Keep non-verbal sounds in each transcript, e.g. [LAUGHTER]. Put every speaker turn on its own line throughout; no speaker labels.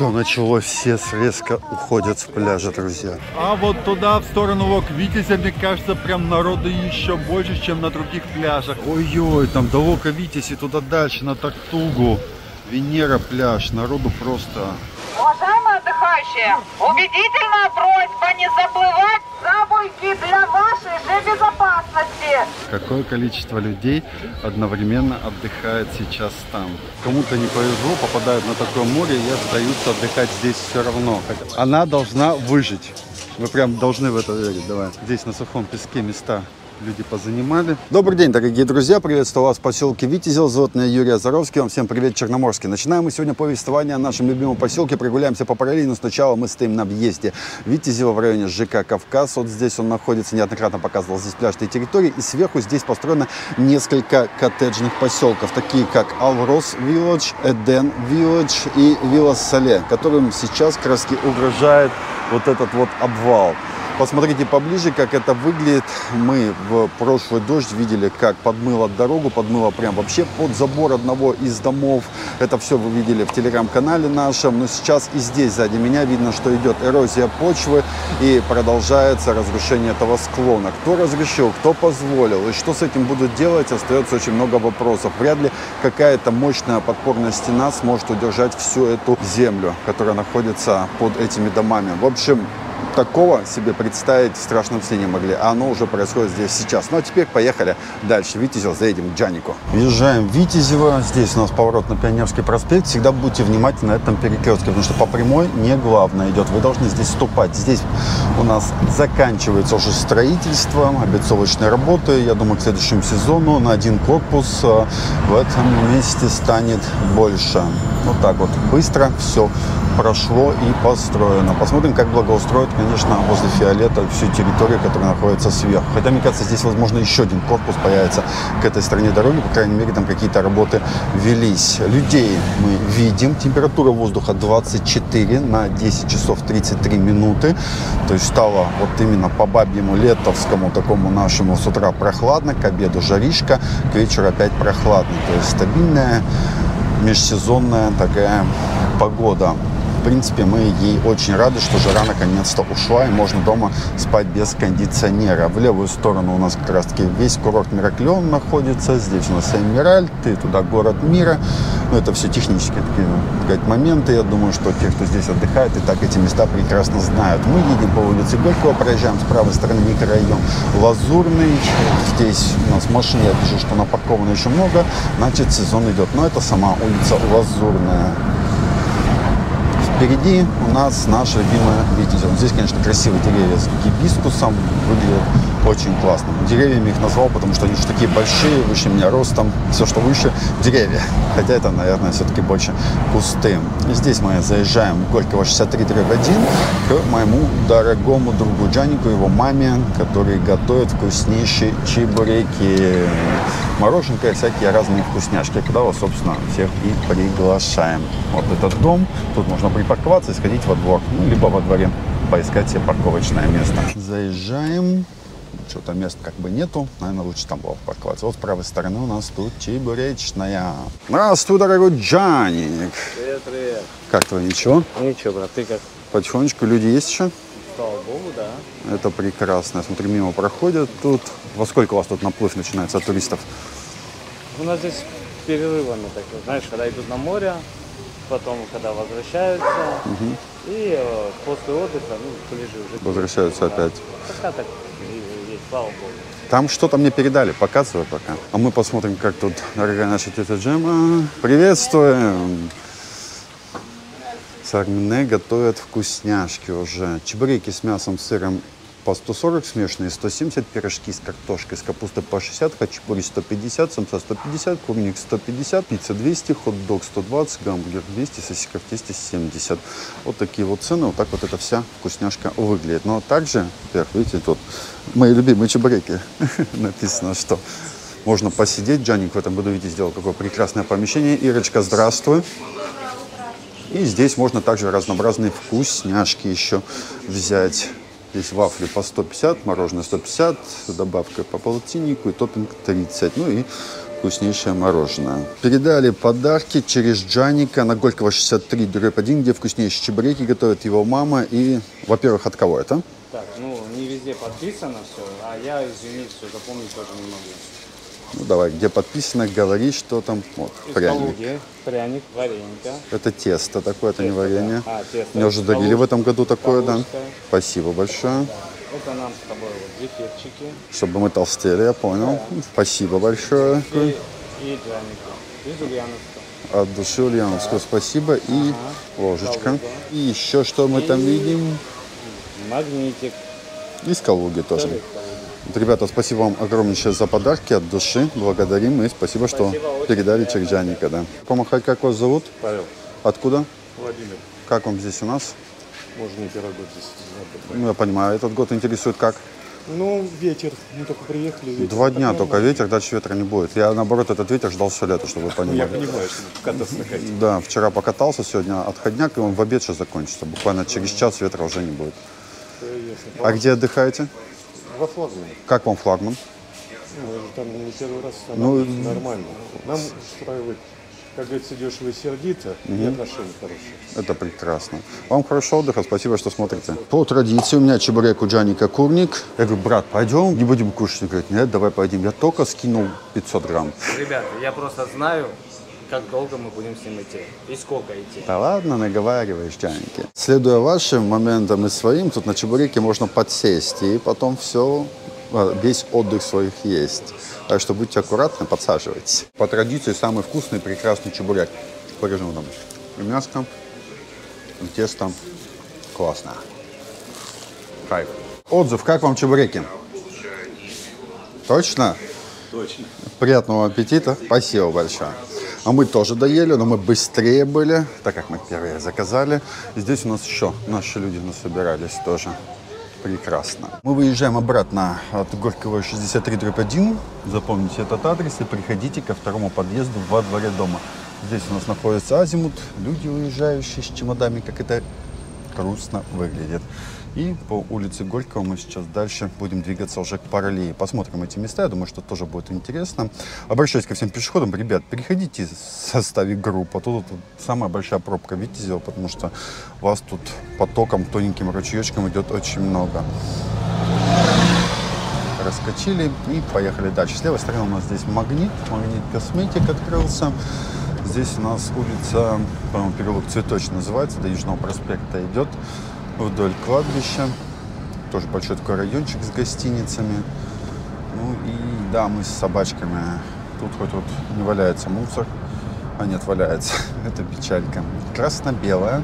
что началось? Все резко уходят с пляжа, друзья.
А вот туда, в сторону Лок Витязя, мне кажется, прям народу еще больше, чем на других пляжах.
Ой-ой, там до Лока Витязь и туда дальше, на Тартугу. Венера пляж, народу просто...
Уважаемые отдыхающие, убедительная просьба не заплывать за буйки для вашей же безопасности.
Какое количество людей одновременно отдыхает сейчас там. Кому-то не повезло, попадают на такое море и остаются отдыхать здесь все равно. Она должна выжить. Вы прям должны в это верить. Давай. Здесь на сухом песке места люди позанимали. Добрый день, дорогие друзья. Приветствую вас в поселке Витязел. Зовут меня Юрий Азаровский. Вам всем привет, Черноморский. Начинаем мы сегодня повествование о нашем любимом поселке. Прогуляемся по параллели, но сначала мы стоим на въезде Витязева в районе ЖК «Кавказ». Вот здесь он находится. Неоднократно показывал здесь пляжные территории. И сверху здесь построено несколько коттеджных поселков, такие как Алрос Вилледж, Эден Вилледж и Вилла Сале, которым сейчас краски угрожает вот этот вот обвал. Посмотрите поближе, как это выглядит. Мы в прошлый дождь видели, как подмыло дорогу, подмыло прям вообще под забор одного из домов. Это все вы видели в телеграм-канале нашем. Но сейчас и здесь сзади меня видно, что идет эрозия почвы и продолжается разрушение этого склона. Кто разрешил, кто позволил и что с этим будут делать, остается очень много вопросов. Вряд ли какая-то мощная подпорная стена сможет удержать всю эту землю, которая находится под этими домами. В общем, такого себе представить страшном сне не могли. А оно уже происходит здесь сейчас. Ну а теперь поехали дальше. Витязев, заедем к Джанику. Въезжаем в Витязево. Здесь у нас поворот на Пионерский проспект. Всегда будьте внимательны на этом перекрестке, потому что по прямой не главное идет. Вы должны здесь ступать. Здесь у нас заканчивается уже строительство, облицовочные работы. Я думаю, к следующему сезону на один корпус э, в этом месте станет больше. Вот так вот быстро все прошло и построено. Посмотрим, как благоустроят, конечно, возле Фиолета всю территорию, которая находится сверху. Хотя, мне кажется, здесь, возможно, еще один корпус появится к этой стороне дороги. По крайней мере, там какие-то работы велись. Людей мы видим. Температура воздуха 24 на 10 часов 33 минуты. То есть стало вот именно по бабьему летовскому такому нашему с утра прохладно, к обеду жаришка, к вечеру опять прохладно. То есть стабильная межсезонная такая погода в принципе, мы ей очень рады, что жара наконец-то ушла, и можно дома спать без кондиционера. В левую сторону у нас как раз-таки весь курорт Мираклеон находится. Здесь у нас Эмиральд, и туда город мира. Ну, это все технические такие сказать, моменты. Я думаю, что те, кто здесь отдыхает, и так эти места прекрасно знают. Мы едем по улице Горького, проезжаем с правой стороны микрорайон Лазурный. Здесь у нас машин, я вижу, что напарковано еще много. Значит, сезон идет. Но это сама улица Лазурная. Впереди у нас наша любимая Витязь. Здесь, конечно, красивые деревья с гибискусом. Выглядят очень классно. Деревьями их назвал, потому что они же такие большие, выше меня ростом. Все, что выше, деревья. Хотя это, наверное, все-таки больше кусты. И здесь мы заезжаем в Горького 63 1 к моему дорогому другу Джанику, его маме, который готовит вкуснейшие чебуреки мороженка и всякие разные вкусняшки, куда вас, собственно, всех и приглашаем. Вот этот дом, тут можно припарковаться и сходить во двор, ну, либо во дворе поискать себе парковочное место. Заезжаем, что-то мест как бы нету, наверное, лучше там было парковаться. Вот с правой стороны у нас тут чебуречная. Здравствуй, дорогой Джаник.
Привет, привет.
Как твое, ничего?
Ничего, брат, ты как?
Потихонечку люди есть еще?
Слава богу, да.
Это прекрасно. Я смотрю, мимо проходят тут. Во сколько у вас тут наплыв начинается от туристов?
У нас здесь перерывами, так, знаешь, когда идут на море, потом, когда возвращаются, и э, после отдыха, ну, ближе уже.
Возвращаются
да.
опять.
Пока так есть, слава богу.
Там что-то мне передали, показывай пока. А мы посмотрим, как тут дорогая наша тетя Джема. Приветствуем! Сармине готовят вкусняшки уже. Чебуреки с мясом, сыром по 140 смешанные, 170 пирожки с картошкой, с капустой по 60, хачапури 150, самса 150, курник 150, пицца 200, хот-дог 120, гамбургер 200, сосиска в тесте 70. Вот такие вот цены, вот так вот эта вся вкусняшка выглядит. Но также, во видите, тут мои любимые чебуреки. [LAUGHS] Написано, что можно посидеть. Джаник в этом году, видите, сделал какое прекрасное помещение. Ирочка, здравствуй. И здесь можно также разнообразные вкусняшки еще взять. Здесь вафли по 150, мороженое 150, добавка по полтиннику и топпинг 30. Ну и вкуснейшее мороженое. Передали подарки через Джаника на Горького 63, дробь 1, где вкуснейшие чебуреки готовит его мама. И, во-первых, от кого это?
Так, ну не везде подписано все, а я, извините, все запомнить тоже не могу.
Ну давай, где подписано, говори, что там. Вот,
Из
пряник.
Калуги, пряник, варенька.
Это тесто такое, это не
Тесто, да.
варенье.
А, тесто.
Мне уже дарили в этом году такое, да.
Калужское.
Спасибо большое.
Это нам с тобой вот зефирчики
Чтобы мы толстели, я понял. Спасибо большое.
и, и джаника. Из Ульяновска.
От души Ульяновского спасибо. И ложечка. И еще что мы там видим?
Магнитик.
Из Калуги тоже.
Тоже.
Вот, Ребята, спасибо вам огромнейшее за подарки от души. Благодарим и спасибо, что
Спасибо, очень
передали через Джаника. Да. Помахай, как вас зовут?
Павел,
Откуда?
Владимир,
Как вам здесь у нас?
можно не первый год здесь.
Ну, я понимаю, этот год интересует как?
Ну, ветер. Мы только приехали. ветер
Два
так
дня только
нормально.
ветер, дальше ветра не будет. Я, наоборот, этот ветер ждал все лето, чтобы вы
Я
понимали.
понимаю, что кататься [LAUGHS] на кате.
Да, вчера покатался, сегодня отходняк, и он в обед сейчас закончится. Буквально через час ветра уже не будет. А где отдыхаете?
Во флагмане.
Как вам флагман?
Мы же там не первый раз
Ну,
остановились, нормально. Нам устраивает, как говорится, дешево и сердито, и отношения хорошие.
Это прекрасно. Вам хорошего отдыха, спасибо, что смотрите. По традиции у меня чебурек у Джаника курник. Я говорю, брат, пойдем, не будем кушать. Он говорит, нет, давай пойдем. Я только скинул 500 грамм.
Ребята, я просто знаю, как долго мы будем с ним идти. И сколько идти.
Да ладно, наговариваешь, Джаники. Следуя вашим моментам и своим, тут на чебуреке можно подсесть. И потом все, весь отдых своих есть. Так что будьте аккуратны, подсаживайтесь. По традиции самый вкусный, прекрасный чебурек. Покажи нам. И мяско, и тесто. Классно. Кайф. Отзыв, как вам чебуреки? Точно?
Точно.
Приятного аппетита. Спасибо большое. А мы тоже доели, но мы быстрее были, так как мы первые заказали. И здесь у нас еще наши люди насобирались тоже. Прекрасно. Мы выезжаем обратно от Горького 63 1. Запомните этот адрес и приходите ко второму подъезду во дворе дома. Здесь у нас находится азимут, люди уезжающие с чемодами, как это грустно выглядит. И по улице Горького мы сейчас дальше будем двигаться уже к Параллее. Посмотрим эти места, я думаю, что тоже будет интересно. Обращаюсь ко всем пешеходам, ребят, переходите в составе групп, то тут самая большая пробка Витязева, потому что вас тут потоком, тоненьким ручеечком идет очень много. Раскочили и поехали дальше. С левой стороны у нас здесь магнит, магнит косметик открылся. Здесь у нас улица, по-моему, переулок Цветочный называется, до Южного проспекта идет вдоль кладбища. Тоже большой такой райончик с гостиницами. Ну и да, мы с собачками. Тут хоть вот не валяется мусор. А нет, валяется. [LAUGHS] Это печалька. Красно-белая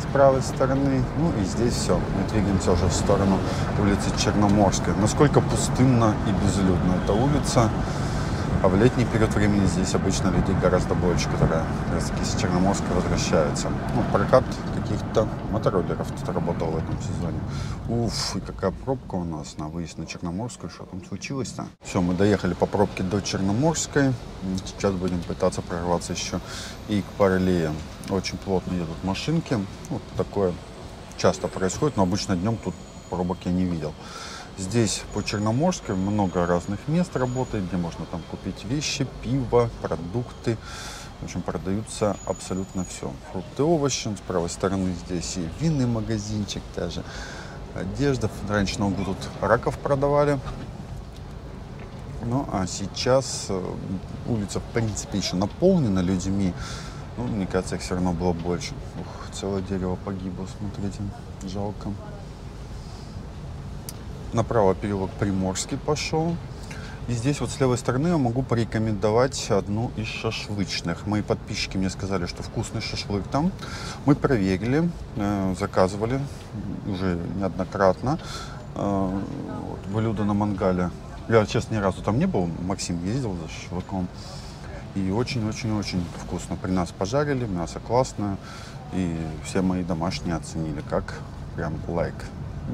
с правой стороны. Ну и здесь все. Мы двигаемся уже в сторону улицы Черноморской. Насколько пустынна и безлюдна эта улица. А в летний период времени здесь обычно людей гораздо больше, которые как раз таки с Черноморска возвращаются. Ну, прокат каких-то мотороллеров тут работал в этом сезоне. Уф, и какая пробка у нас на выезд на Черноморскую. Что там случилось-то? Все, мы доехали по пробке до Черноморской. Сейчас будем пытаться прорваться еще и к Параллее. Очень плотно едут машинки. Вот такое часто происходит, но обычно днем тут пробок я не видел. Здесь по Черноморской много разных мест работает, где можно там купить вещи, пиво, продукты. В общем, продаются абсолютно все. Фрукты, овощи. С правой стороны здесь и винный магазинчик даже. Одежда. Раньше на углу тут раков продавали. Ну, а сейчас э, улица, в принципе, еще наполнена людьми. Ну, мне кажется, их все равно было больше. Ух, целое дерево погибло, смотрите. Жалко. Направо переулок Приморский пошел. И здесь вот с левой стороны я могу порекомендовать одну из шашлычных. Мои подписчики мне сказали, что вкусный шашлык там. Мы проверили, э, заказывали уже неоднократно. Э, вот, блюдо на мангале. Я, честно, ни разу там не был. Максим ездил за шашлыком. И очень-очень-очень вкусно. При нас пожарили, мясо классное. И все мои домашние оценили как прям лайк.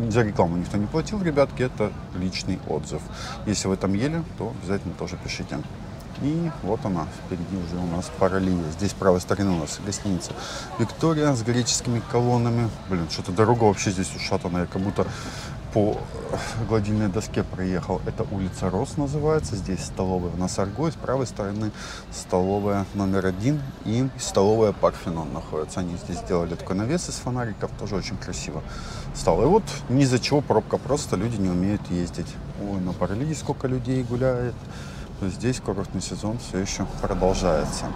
За рекламу никто не платил, ребятки, это личный отзыв. Если вы там ели, то обязательно тоже пишите. И вот она, впереди уже у нас Паралия. Здесь с правой стороны у нас гостиница Виктория с греческими колоннами. Блин, что-то дорога вообще здесь ушатанная, как будто по гладильной доске проехал. Это улица Рос называется. Здесь столовая у нас Арго. И с правой стороны столовая номер один и столовая Парфенон находится. Они здесь сделали такой навес из фонариков. Тоже очень красиво стало. И вот ни за чего пробка. Просто люди не умеют ездить. Ой, на Паралиде сколько людей гуляет. Здесь курортный сезон все еще продолжается.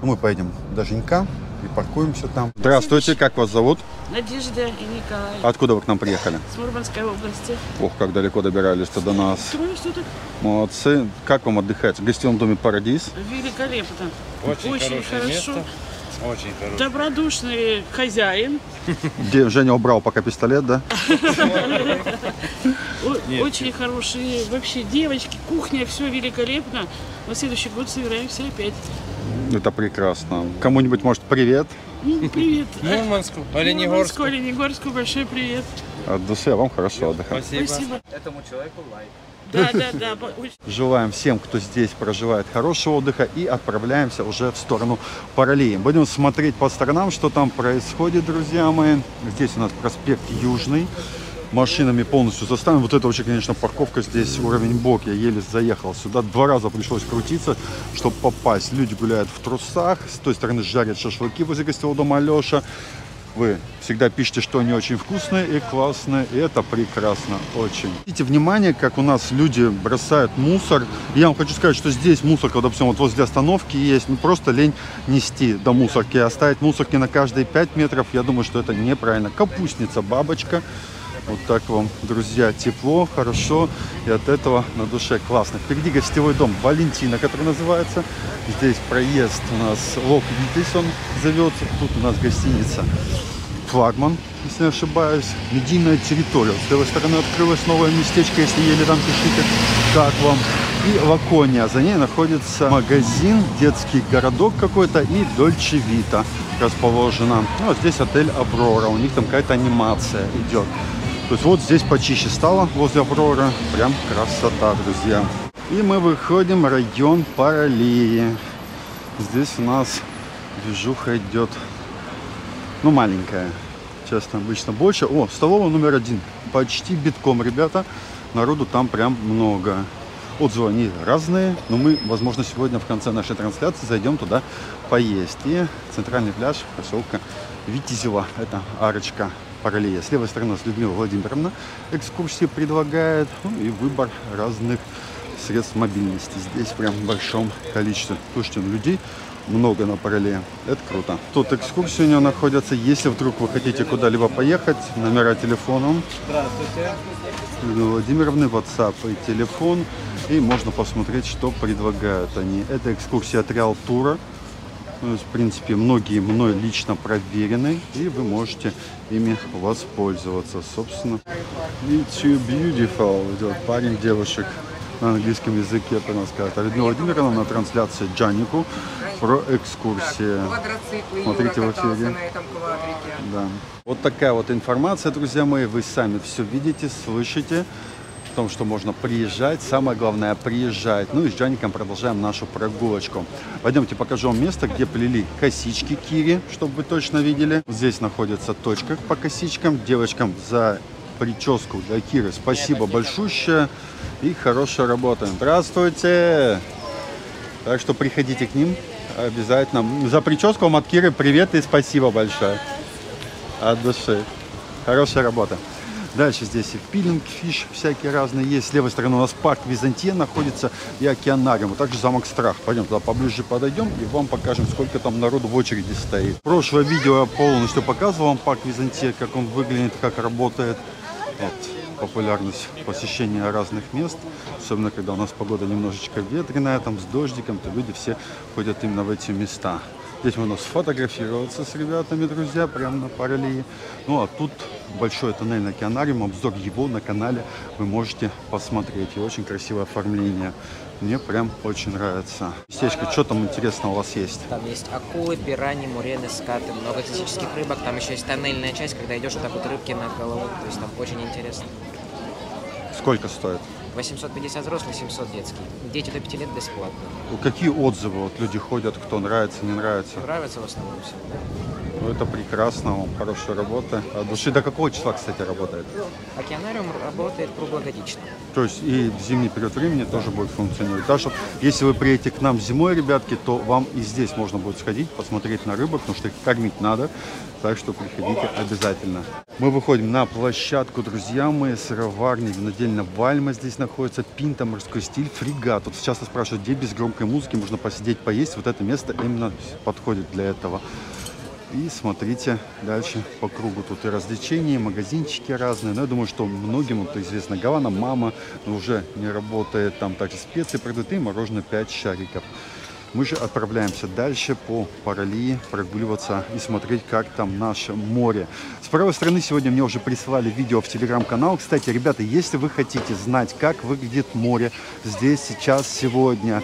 Ну, мы поедем до Женька и паркуемся там. Здравствуйте, как вас зовут?
Надежда и Николай.
Откуда вы к нам приехали?
С Мурманской области.
Ох, как далеко добирались-то до нас.
Трое суток.
Молодцы. Как вам отдыхается? В гостевом доме «Парадис».
Великолепно.
Очень, хорошее
хорошо.
место. Очень хорошее.
Добродушный хозяин.
Где Женя убрал пока пистолет, да? [LAUGHS]
Очень хорошие вообще девочки. Кухня, все великолепно. На следующий год собираемся опять.
Это прекрасно. Кому-нибудь, может, привет
Привет.
Мурманску,
Мурманску, Оленегорску большой привет.
от души, а вам хорошо отдыхать.
Спасибо.
Этому человеку лайк.
Да, да, да.
Желаем всем, кто здесь проживает, хорошего отдыха и отправляемся уже в сторону Паралии. Будем смотреть по сторонам, что там происходит, друзья мои. Здесь у нас проспект Южный. Машинами полностью заставлен. Вот это вообще, конечно, парковка здесь, уровень бок. Я еле заехал сюда. Два раза пришлось крутиться, чтобы попасть. Люди гуляют в трусах. С той стороны жарят шашлыки возле гостевого дома Алеша. Вы всегда пишете, что они очень вкусные и классные, и это прекрасно очень. Обратите внимание, как у нас люди бросают мусор. Я вам хочу сказать, что здесь мусорка, вот, допустим, вот возле остановки есть, ну просто лень нести до мусорки. Оставить мусорки на каждые 5 метров, я думаю, что это неправильно. Капустница, бабочка. Вот так вам, друзья, тепло, хорошо, и от этого на душе классно. Впереди гостевой дом Валентина, который называется. Здесь проезд у нас Лок Витязь, он зовется. Тут у нас гостиница Флагман, если не ошибаюсь. Медийная территория. С левой стороны открылось новое местечко, если еле там пишите, как вам. И Лакония, за ней находится магазин, детский городок какой-то и Дольче Вита расположена. Ну, а здесь отель Аврора, у них там какая-то анимация идет. То есть вот здесь почище стало возле Аврора. Прям красота, друзья. И мы выходим в район Паралии. Здесь у нас движуха идет, ну, маленькая. Честно, обычно больше. О, столовая номер один. Почти битком, ребята. Народу там прям много. Отзывы они разные, но мы, возможно, сегодня в конце нашей трансляции зайдем туда поесть. И центральный пляж поселка Витязева. Это арочка Паралия. С левой стороны с Людмила Владимировна экскурсии предлагает. Ну, и выбор разных средств мобильности. Здесь прям в большом количестве. Слушайте, ну, людей много на параллели. Это круто. Тут экскурсии у него находятся. Если вдруг вы хотите куда-либо поехать, номера телефона
Здравствуйте.
Людмилы Владимировны, WhatsApp и телефон. И можно посмотреть, что предлагают они. Это экскурсия от Реал Тура. Есть, в принципе, многие мной лично проверены, и вы можете ими воспользоваться. Собственно, It's you beautiful. Идет парень, девушек на английском языке, это нас скажет. А Людмила Владимировна на трансляции Джанику про экскурсии.
Квадроциклы
Смотрите в эфире. Да. Вот такая вот информация, друзья мои. Вы сами все видите, слышите. В том, что можно приезжать. Самое главное, приезжать. Ну и с Джаником продолжаем нашу прогулочку. Пойдемте покажу вам место, где плели косички Кири, чтобы вы точно видели. Здесь находится точка по косичкам. Девочкам за прическу для Киры спасибо большущее. И хорошая работа. Здравствуйте! Так что приходите к ним обязательно. За прическу вам от Киры привет и спасибо большое. От души. Хорошая работа. Дальше здесь и пилинг, фиш всякие разные есть. С левой стороны у нас парк Византия находится и океанариум, а также замок Страх. Пойдем туда поближе подойдем и вам покажем, сколько там народу в очереди стоит. Прошлое видео я полностью показывал вам парк Византия, как он выглядит, как работает. Вот, популярность посещения разных мест, особенно когда у нас погода немножечко ветреная, там с дождиком, то люди все ходят именно в эти места. Здесь можно сфотографироваться с ребятами, друзья, прямо на параллели. Ну а тут большой тоннельный океанариум, обзор его на канале вы можете посмотреть. И очень красивое оформление. Мне прям очень нравится. Местечко, что там интересного у вас есть?
Там есть акулы, пираньи, мурены, скаты, много экзотических рыбок. Там еще есть тоннельная часть, когда идешь вот так вот рыбки над головой. То есть там очень интересно.
Сколько стоит?
850 взрослый, 700 детский. Дети до 5 лет бесплатно.
Ну, Какие отзывы вот люди ходят, кто нравится, не нравится?
Нравится в основном всем.
Ну, это прекрасно, хорошая работа. От души до какого числа, кстати, работает?
Океанариум работает круглогодично.
То есть и в зимний период времени тоже будет функционировать. Так что, если вы приедете к нам зимой, ребятки, то вам и здесь можно будет сходить, посмотреть на рыбок, потому что их кормить надо. Так что приходите обязательно. Мы выходим на площадку, друзья мои, сыроварни, винодельня Вальма здесь находится, Пинта, морской стиль, фрегат. Тут часто спрашивают, где без громкой музыки можно посидеть, поесть. Вот это место именно подходит для этого. И смотрите дальше по кругу. Тут и развлечения, и магазинчики разные. Но я думаю, что многим это известно. Гавана Мама уже не работает. Там также специи продают и мороженое 5 шариков. Мы же отправляемся дальше по Паралии прогуливаться и смотреть, как там наше море. С правой стороны сегодня мне уже прислали видео в телеграм-канал. Кстати, ребята, если вы хотите знать, как выглядит море здесь, сейчас, сегодня,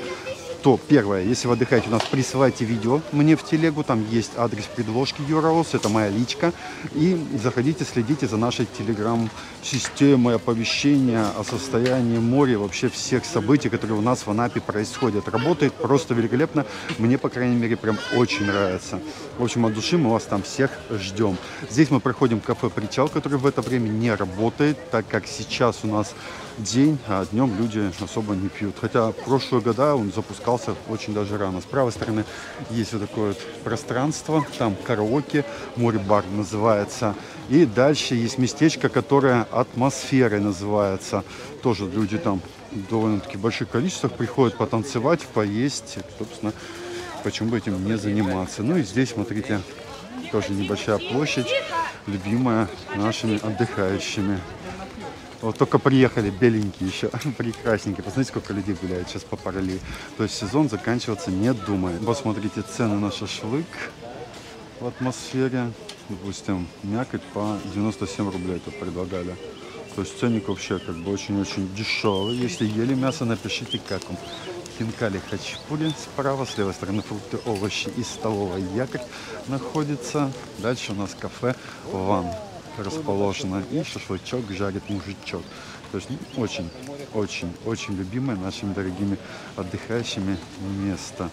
то первое, если вы отдыхаете у нас, присылайте видео мне в телегу, там есть адрес предложки Юраос, это моя личка, и заходите, следите за нашей телеграм-системой оповещения о состоянии моря, вообще всех событий, которые у нас в Анапе происходят. Работает просто великолепно, мне, по крайней мере, прям очень нравится. В общем, от души мы вас там всех ждем. Здесь мы проходим кафе «Причал», который в это время не работает, так как сейчас у нас день, а днем люди особо не пьют. Хотя прошлые года он запускался очень даже рано. С правой стороны есть вот такое вот пространство, там караоке, море-бар называется. И дальше есть местечко, которое атмосферой называется. Тоже люди там довольно-таки больших количествах приходят потанцевать, поесть. Собственно, почему бы этим не заниматься. Ну и здесь, смотрите, тоже небольшая площадь, любимая нашими отдыхающими. Вот только приехали, беленькие еще, [LAUGHS] прекрасненькие. Посмотрите, сколько людей гуляет сейчас по параллели. То есть сезон заканчиваться не думает. Посмотрите цены на шашлык в атмосфере. Допустим, мякоть по 97 рублей тут предлагали. То есть ценник вообще как бы очень-очень дешевый. Если ели мясо, напишите, как вам. Хинкали хачапури справа, с левой стороны фрукты, овощи и столовая якорь находится. Дальше у нас кафе Ван расположено. И шашлычок жарит мужичок. То есть очень, очень, очень любимое нашими дорогими отдыхающими место.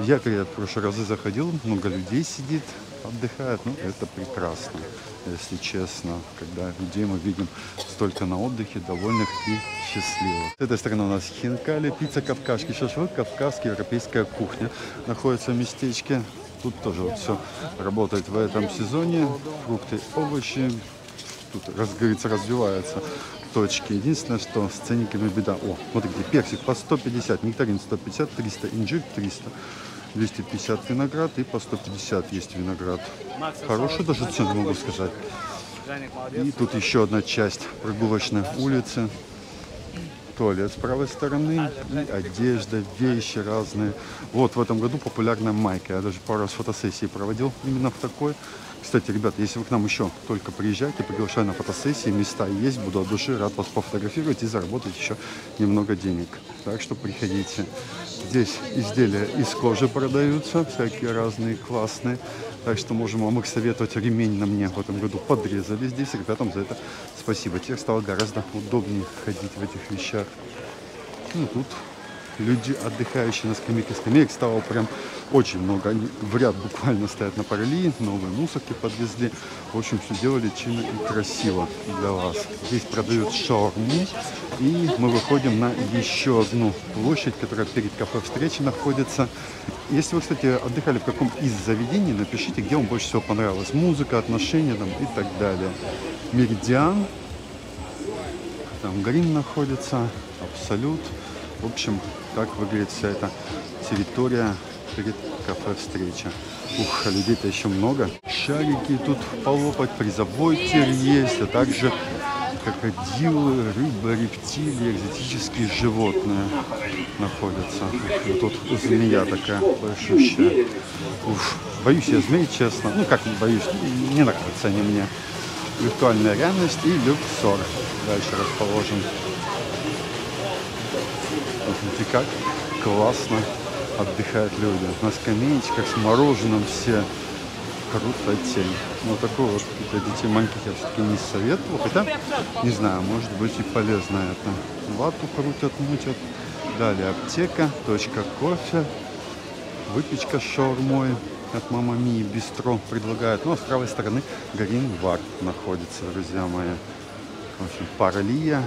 Я, когда в прошлые разы заходил, много людей сидит, отдыхает. Ну, это прекрасно, если честно, когда людей мы видим столько на отдыхе, довольных и счастливых. С этой стороны у нас хинкали, пицца кавказский шашлык, кавказская европейская кухня. Находится в местечке Тут тоже вот все работает в этом сезоне. Фрукты, овощи. Тут, раз говорится, развиваются точки. Единственное, что с ценниками беда. О, смотрите, персик по 150, нектарин 150, 300, инжир 300. 250 виноград и по 150 есть виноград. Хорошую даже цену могу сказать. И тут еще одна часть прогулочной улицы туалет с правой стороны, и одежда, вещи разные. Вот в этом году популярная майка. Я даже пару раз фотосессии проводил именно в такой. Кстати, ребят, если вы к нам еще только приезжаете, приглашаю на фотосессии, места есть, буду от души рад вас пофотографировать и заработать еще немного денег. Так что приходите. Здесь изделия из кожи продаются, всякие разные классные. Так что можем вам их советовать. Ремень на мне в этом году подрезали здесь. Ребятам за это спасибо. Теперь стало гораздо удобнее ходить в этих вещах. Ну, тут люди, отдыхающие на скамейке. Скамеек стало прям очень много. Они в ряд буквально стоят на параллели, новые мусорки подвезли. В общем, все делали чинно и красиво для вас. Здесь продают шаурму. И мы выходим на еще одну площадь, которая перед кафе встречи находится. Если вы, кстати, отдыхали в каком из заведений, напишите, где вам больше всего понравилась музыка, отношения там, и так далее. Меридиан, там Грин находится, Абсолют. В общем, так выглядит вся эта территория перед кафе встреча. Ух, а людей-то еще много. Шарики тут полопать, призовой тир есть, а также крокодилы, рыба, рептилии, экзотические животные находятся. Вот тут змея такая большущая. Уф, боюсь я змей, честно. Ну, как боюсь, не нравятся они мне. Виртуальная реальность и люксор дальше расположен. Смотрите, как классно отдыхают люди. На скамеечках с мороженым все крутотень. Ну, такой вот для детей маленьких я все-таки не советую. Хотя, не знаю, может быть и полезно это. Вату крутят, мутят. Далее аптека, точка кофе, выпечка с шаурмой. от Мама Мии Бистро предлагают. Ну, а с правой стороны Грин Бар находится, друзья мои. В общем, Паралия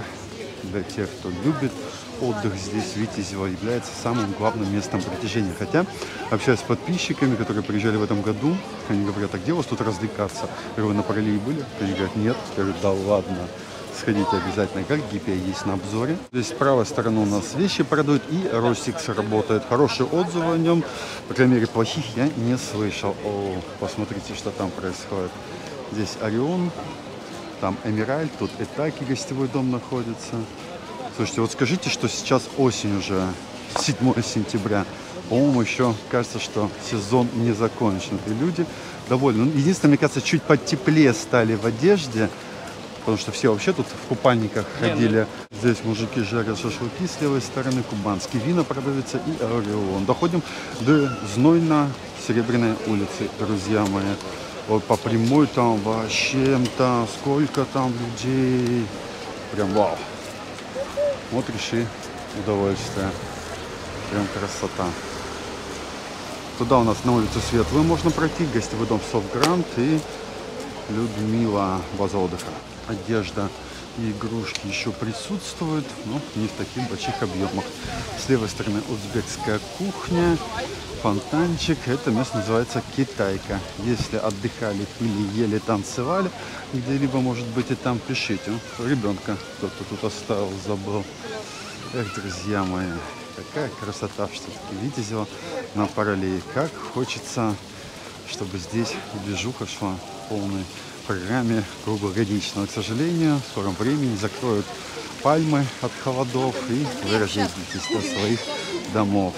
для тех, кто любит отдых здесь, Витязево является самым главным местом притяжения. Хотя, общаясь с подписчиками, которые приезжали в этом году, они говорят, а где у вас тут развлекаться? Я говорю, на Паралии были? Они говорят, нет. Я говорю, да ладно. Сходите обязательно, как GPA есть на обзоре. Здесь с правой стороны у нас вещи продают и Ростикс работает. Хорошие отзывы о нем, по крайней мере плохих я не слышал. О, посмотрите, что там происходит. Здесь Орион, там Эмираль, тут Этаки гостевой дом находится. Слушайте, вот скажите, что сейчас осень уже, 7 сентября. По-моему, еще кажется, что сезон не закончен. И люди довольны. Ну, единственное, мне кажется, чуть потеплее стали в одежде. Потому что все вообще тут в купальниках ходили. Здесь мужики жарят шашлыки с левой стороны, кубанские вина продаются и Орион. Доходим до Знойно-Серебряной улицы, друзья мои. Вот по прямой там вообще там сколько там людей. Прям вау. Вот реши удовольствие. Прям красота. Туда у нас на улицу Светлую можно пройти, гостевой дом Совгрант и Людмила база отдыха. Одежда и игрушки еще присутствуют, но не в таких больших объемах. С левой стороны узбекская кухня, фонтанчик. Это место называется Китайка. Если отдыхали, пили, ели, танцевали, где-либо, может быть, и там пишите. Ребенка кто-то тут оставил, забыл. Эх, друзья мои, какая красота все-таки Витязева на параллели. Как хочется, чтобы здесь движуха шла в полной программе круглогодично. Но, к сожалению, в скором времени закроют пальмы от холодов и вы разъедетесь до своих домов.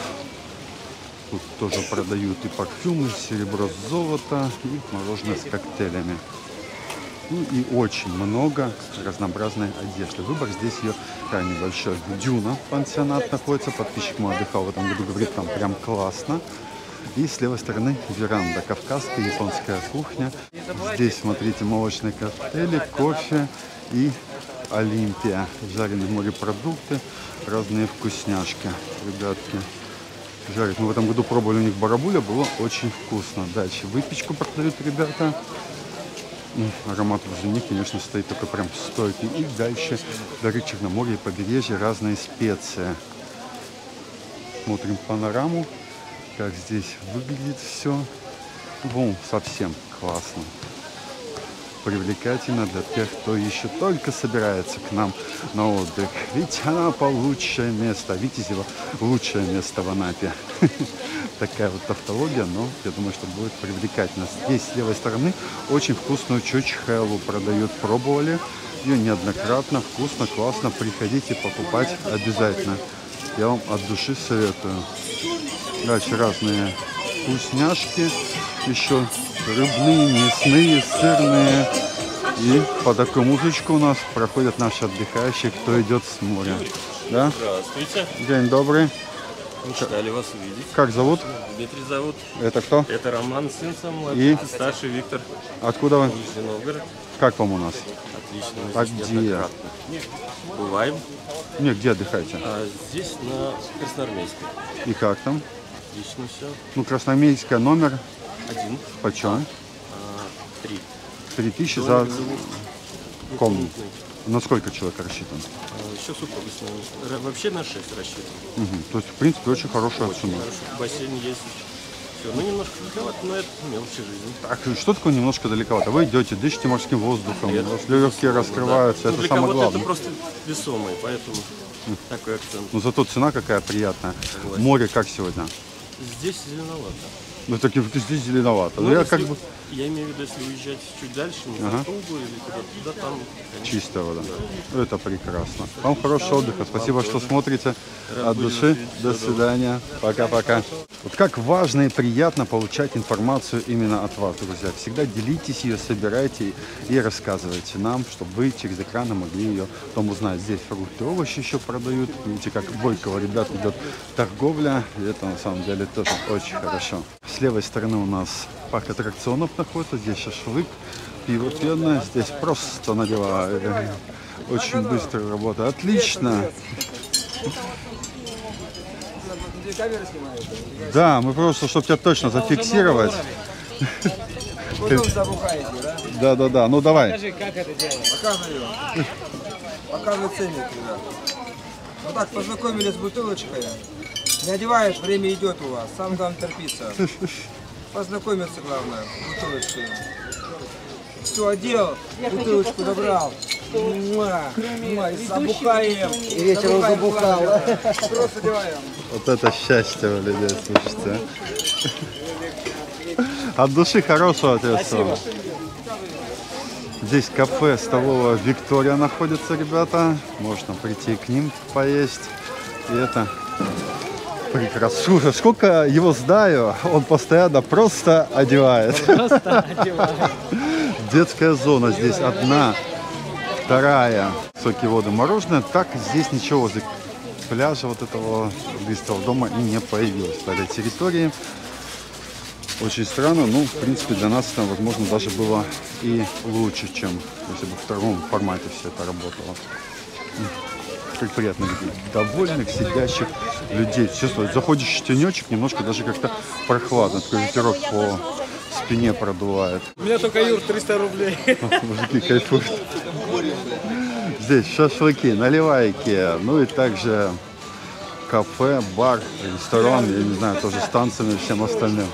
Тут тоже продают и парфюмы, серебро, золото и мороженое с коктейлями. Ну и очень много разнообразной одежды. Выбор здесь ее крайне большой. Дюна пансионат находится. Подписчик мой отдыхал в этом году, говорит, там прям классно. И с левой стороны веранда, кавказская, японская кухня. Здесь, смотрите, молочные коктейли, кофе и Олимпия. Жареные морепродукты, разные вкусняшки, ребятки. Жарят. Мы в этом году пробовали у них барабуля, было очень вкусно. Дальше выпечку продают ребята. Аромат возле них, конечно, стоит такой прям стойкий. И дальше дары Черноморья, побережье, разные специи. Смотрим панораму, как здесь выглядит все. Вон, совсем классно. Привлекательно для тех, кто еще только собирается к нам на отдых. Ведь Анапа лучшее место, Витязево лучшее место в Анапе. [LAUGHS] Такая вот тавтология, но я думаю, что будет привлекательно. Здесь с левой стороны очень вкусную чучхелу продают. Пробовали ее неоднократно. Вкусно, классно. Приходите покупать обязательно. Я вам от души советую. Дальше разные вкусняшки. Еще рыбные, мясные, сырные. И по такой музычку у нас проходят наши отдыхающие, кто идет с моря. Да?
Здравствуйте.
День добрый.
Ждали вас увидеть.
Как зовут?
Дмитрий зовут.
Это кто?
Это Роман, сын сам
И?
старший Виктор.
Откуда вы?
Нижний Новгород.
Как вам у нас?
Отлично.
А где?
Бываем.
Не, где отдыхаете?
А здесь на Красноармейской.
И как там?
Отлично все.
Ну, Красноармейская номер.
Один.
Почем?
А, три.
Три тысячи за комнату. На сколько человек рассчитан?
А, еще супруга с нами. Р- Вообще на шесть рассчитан.
Мгм. То есть, в принципе, очень хорошая
Очень
цена.
хорошо. Бассейн есть. Все. Ну, немножко далековато, но это мелочи жизни.
Так, что такое немножко далековато? Вы идете, дышите морским воздухом,
Это
у вас легкие раскрываются,
да. Ну,
это
для
самое главное.
это просто весомый, поэтому такой акцент.
Но зато цена какая приятная.
Согласен.
Море как сегодня?
Здесь зеленовато.
Ну, так и здесь зеленовато.
Ну,
Ну, я как бы
Я имею в виду, если уезжать чуть дальше, на
Ага.
Или куда-то туда, там, конечно,
чистая вода. Это прекрасно. Вам хорошего отдыха. Спасибо,
Вам
что
тоже.
смотрите.
Рад
От души.
видеть.
До свидания. Пока-пока. Вот как важно и приятно получать информацию именно от вас, друзья. Всегда делитесь ее, собирайте и рассказывайте нам, чтобы вы через экраны могли ее потом узнать. Здесь фрукты, овощи еще продают. Видите, как бойкого ребят идет торговля. И это на самом деле тоже очень хорошо. С левой стороны у нас парк аттракционов находится. Здесь шашлык, пиво пенное. Здесь просто наливают. Очень быстро работа. Отлично. Да, мы просто, чтобы тебя точно зафиксировать.
Да?
Да, да. Ну давай.
Скажи, как это делать?
Показываю. Показываю ценник, ребят. Вот так познакомились с бутылочкой. Не одеваешь, время идет у вас. Сам главное терпиться. Познакомиться главное бутылочкой. Все одел, бутылочку добрал. Муа, муа, и забухаем. И вечером забухал. Просто.
Вот это счастье в людей, слушайте. а. От души хорошего тебе всего. Здесь кафе столовая Виктория находится, ребята. Можно прийти к ним поесть. И это прекрасно. Слушай, сколько его знаю, он постоянно просто одевает.
Просто [LAUGHS] одевай.
Детская зона здесь одна, вторая. Соки, воды, мороженое. Так здесь ничего возле пляжа вот этого быстрого дома и не появилось по этой территории. Очень странно, но в принципе для нас это, возможно, даже было и лучше, чем если бы в втором формате все это работало. Как приятно видеть довольных, сидящих людей. Честно, заходишь в тенечек, немножко даже как-то прохладно. Такой ветерок по спине продувает.
У меня только Юр 300 рублей. [LAUGHS]
Мужики кайфуют. Здесь шашлыки, наливайки, ну и также кафе, бар, ресторан, я не знаю, тоже с танцами и всем остальным.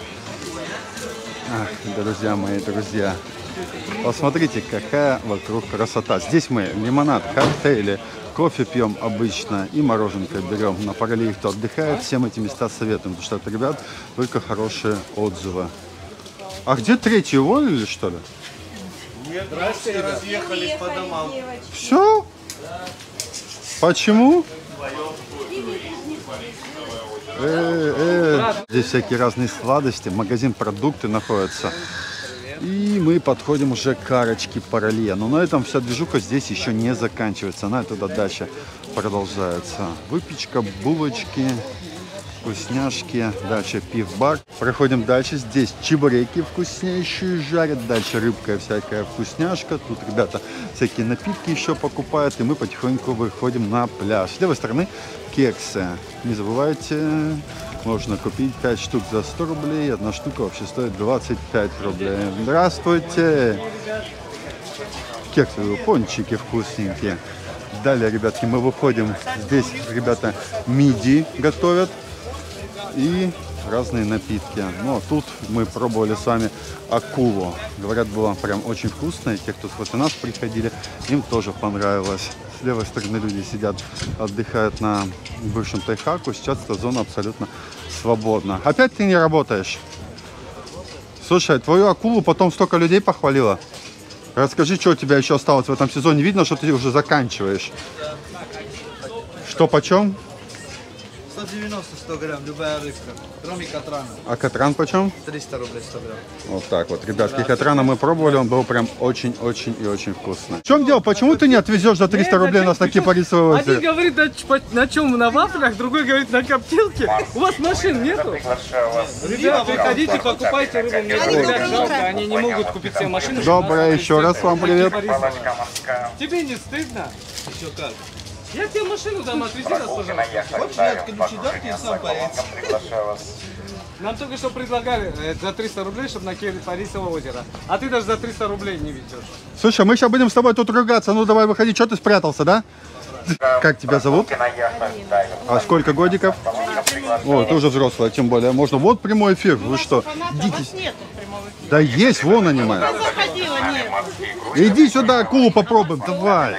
Ах, друзья мои, друзья. Посмотрите, какая вокруг красота. Здесь мы лимонад, коктейли, кофе пьем обычно и мороженка берем. На параллели, кто отдыхает, всем эти места советуем, потому что от ребят только хорошие отзывы. А где третий уволили, что ли? Все? Почему? Э, э. Здесь всякие разные сладости, магазин продукты находится. И мы подходим уже к карочке параллея. Но на этом вся движуха здесь еще не заканчивается. Она туда дальше продолжается. Выпечка, булочки, вкусняшки. Дальше пив-бар. Проходим дальше. Здесь чебуреки вкуснейшие жарят. Дальше рыбка всякая вкусняшка. Тут ребята всякие напитки еще покупают. И мы потихоньку выходим на пляж. С левой стороны кексы. Не забывайте, можно купить 5 штук за 100 рублей. Одна штука вообще стоит 25 рублей. Здравствуйте! Кексы, пончики вкусненькие. Далее, ребятки, мы выходим. Здесь ребята миди готовят и разные напитки. Ну, а тут мы пробовали с вами акулу. Говорят, было прям очень вкусно. И те, кто после нас приходили, им тоже понравилось. С левой стороны люди сидят, отдыхают на бывшем Тайхаку. Сейчас эта зона абсолютно свободна. Опять ты не работаешь? Слушай, твою акулу потом столько людей похвалило. Расскажи, что у тебя еще осталось в этом сезоне. Видно, что ты уже заканчиваешь. Что почем?
190-100 грамм, любая рыбка, кроме катрана.
А катран почем?
300 рублей 100 грамм.
Вот так вот, ребятки, катрана мы пробовали, он был прям очень-очень и очень вкусный. В чем дело? Почему ты не отвезешь за 300 рублей нас на Кипарисовое
Один говорит на, на чем, на вафлях, другой говорит на коптилке. У вас машин нету? Ребят, приходите, покупайте рыбу. Мне ребят жалко, они не могут купить себе машину.
Доброе еще раз вам привет.
Тебе не стыдно? Еще как. Я тебе машину дам, отвези нас, пожалуйста.
Хочешь, я ключи дам, ты сам поедешь.
Нам только что предлагали э, за 300 рублей, чтобы на Кипарисово озеро. А ты даже за 300 рублей не ведешь.
Слушай, мы сейчас будем с тобой тут ругаться. Ну давай выходи, что ты спрятался, да? Как тебя зовут? А сколько годиков? О, ты уже взрослая, тем более. Можно вот прямой эфир. Вы что? Идите. Да есть, вон они мои. Иди сюда, акулу попробуем, давай.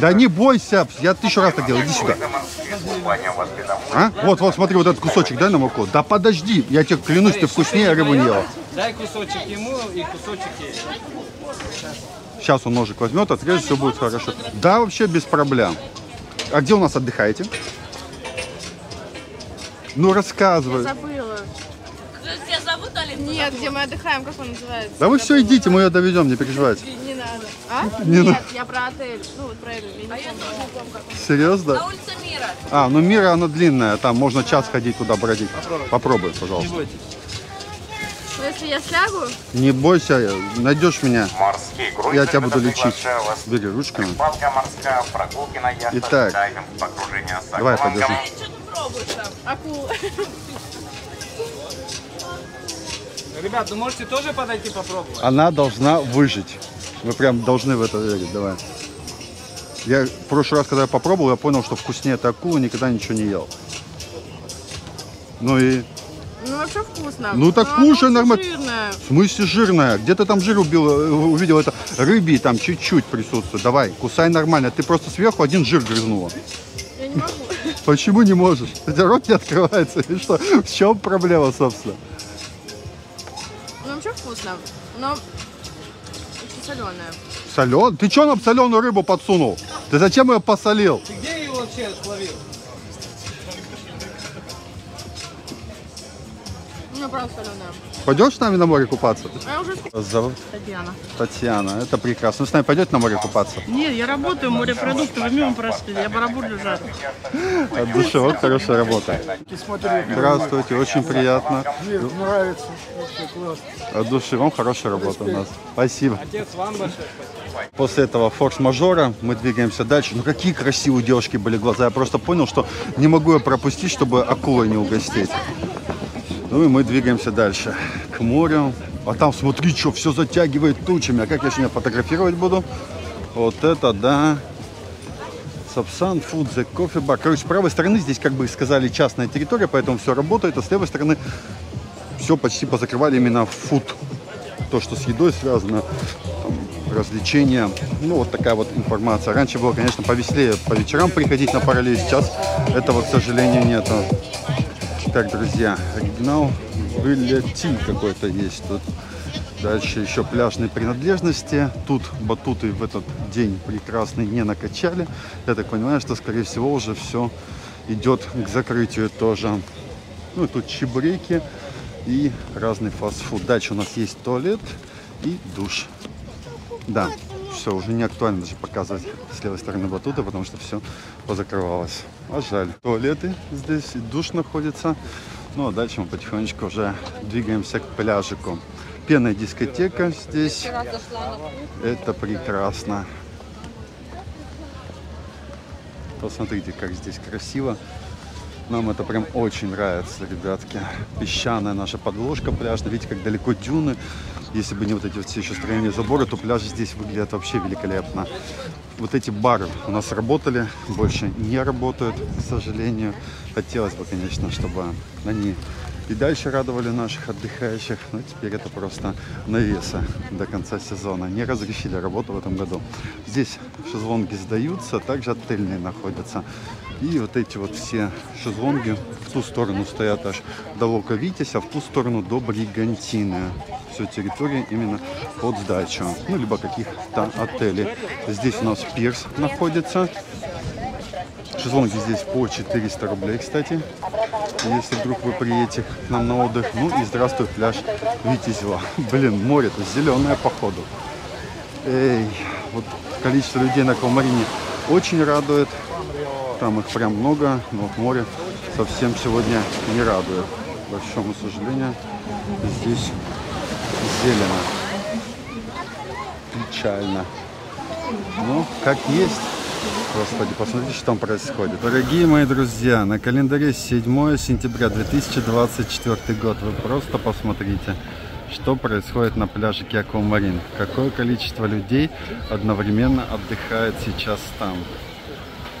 Да не бойся, я тысячу раз так делал, иди сюда. А? Вот, вот, смотри, вот этот кусочек, дай нам около. Да подожди, я тебе клянусь, ты вкуснее рыбу не ела.
Дай кусочек ему и кусочек ей.
Сейчас он ножик возьмет, отрежет, все будет хорошо. Да, вообще без проблем. А где у нас отдыхаете? Ну, рассказывай.
Забыла.
Тебя зовут Алина?
Нет, где мы отдыхаем, как он называется?
Да вы все идите, мы ее доведем, не переживайте.
Не надо. А?
Не
Нет,
надо.
я про отель. Ну, вот про это. Я не помню, как он.
Серьезно?
На улице Мира.
А, ну Мира, она длинная, там можно час ходить туда бродить. Попробуй, пожалуйста.
Ну, если я слягу,
Не бойся, найдешь меня,
Морские круизы,
я тебя буду лечить.
вас.
Бери ручками.
Рыбалка морская, прогулки на яхтах,
Итак.
дайвинг, погружение с
Давай,
аквалангом.
подержи.
Что ты пробуешь?
попробуешь там акул. [LAUGHS]
Ребят, ну можете тоже подойти попробовать?
Она должна выжить. Вы прям должны в это верить, давай. Я в прошлый раз, когда я попробовал, я понял, что вкуснее этой акулы никогда ничего не ел. Ну и
Ну вообще вкусно.
Ну так
Но
кушай
оно
нормально. В смысле жирная? Где ты там жир убил, э, увидел? Это рыбий там чуть-чуть присутствует. Давай, кусай нормально. Ты просто сверху один жир грызнула.
Я не могу.
Почему не можешь? У тебя рот не открывается или [LAUGHS] что? В чем проблема, собственно?
Но соленое.
Солен? Ты что нам соленую рыбу подсунул? Ты зачем ее посолил?
Ты где ее вообще словил?
Ну правда соленое.
Пойдешь с нами на море купаться?
А я уже
зовут
Татьяна.
Татьяна. Это прекрасно. Вы с нами пойдете на море купаться?
Нет, я работаю морепродукты, вы мимо прошли, я барабуль лежат.
От души. Вот хорошая работа. Здравствуйте, очень приятно.
Нравится. Вообще классно.
От души. Вам хорошая работа у нас. Спасибо.
Отец вам большой
После этого форс-мажора мы двигаемся дальше. Ну какие красивые девушки были глаза. Я просто понял, что не могу я пропустить, чтобы акулой не угостить. Ну и мы двигаемся дальше к морю. А там смотри, что все затягивает тучами. А как я сегодня фотографировать буду? Вот это да. Сапсан, Фудзе, кофе бар. Короче, с правой стороны здесь, как бы сказали, частная территория, поэтому все работает. А с левой стороны все почти позакрывали именно фуд. То, что с едой связано, там, развлечения. Ну, вот такая вот информация. Раньше было, конечно, повеселее по вечерам приходить на параллель. Сейчас этого, к сожалению, нету. Так, друзья, оригинал вылетин какой-то есть тут. Дальше еще пляжные принадлежности. Тут батуты в этот день прекрасный не накачали. Я так понимаю, что, скорее всего, уже все идет к закрытию тоже. Ну, и тут чебуреки и разный фастфуд. Дальше у нас есть туалет и душ. Да, все, уже не актуально даже показывать с левой стороны батута, потому что все позакрывалось. А жаль. Туалеты здесь, и душ находится. Ну, а дальше мы потихонечку уже двигаемся к пляжику. Пенная дискотека здесь. Это прекрасно. Посмотрите, как здесь красиво. Нам это прям очень нравится, ребятки. Песчаная наша подложка пляжная. Видите, как далеко дюны. Если бы не вот эти вот все еще строения забора, то пляж здесь выглядит вообще великолепно. Вот эти бары у нас работали, больше не работают, к сожалению. Хотелось бы, конечно, чтобы они и дальше радовали наших отдыхающих. Но теперь это просто навеса до конца сезона. Не разрешили работу в этом году. Здесь шезлонги сдаются, также отельные находятся. И вот эти вот все шезлонги в ту сторону стоят аж до Лока Витязь, а в ту сторону до Бригантины. Все территория именно под сдачу. Ну, либо каких-то отелей. Здесь у нас пирс находится. Шезлонги здесь по 400 рублей, кстати. Если вдруг вы приедете к нам на отдых. Ну и здравствуй, пляж Витязева. [LAUGHS] Блин, море-то зеленое походу. Эй, вот количество людей на Калмарине очень радует. Там их прям много, но вот море совсем сегодня не радует. К большому сожалению, здесь зелено. Печально. Ну, как есть. Господи, посмотрите, что там происходит. Дорогие мои друзья, на календаре 7 сентября 2024 год. Вы просто посмотрите, что происходит на пляже Киакомарин. Какое количество людей одновременно отдыхает сейчас там.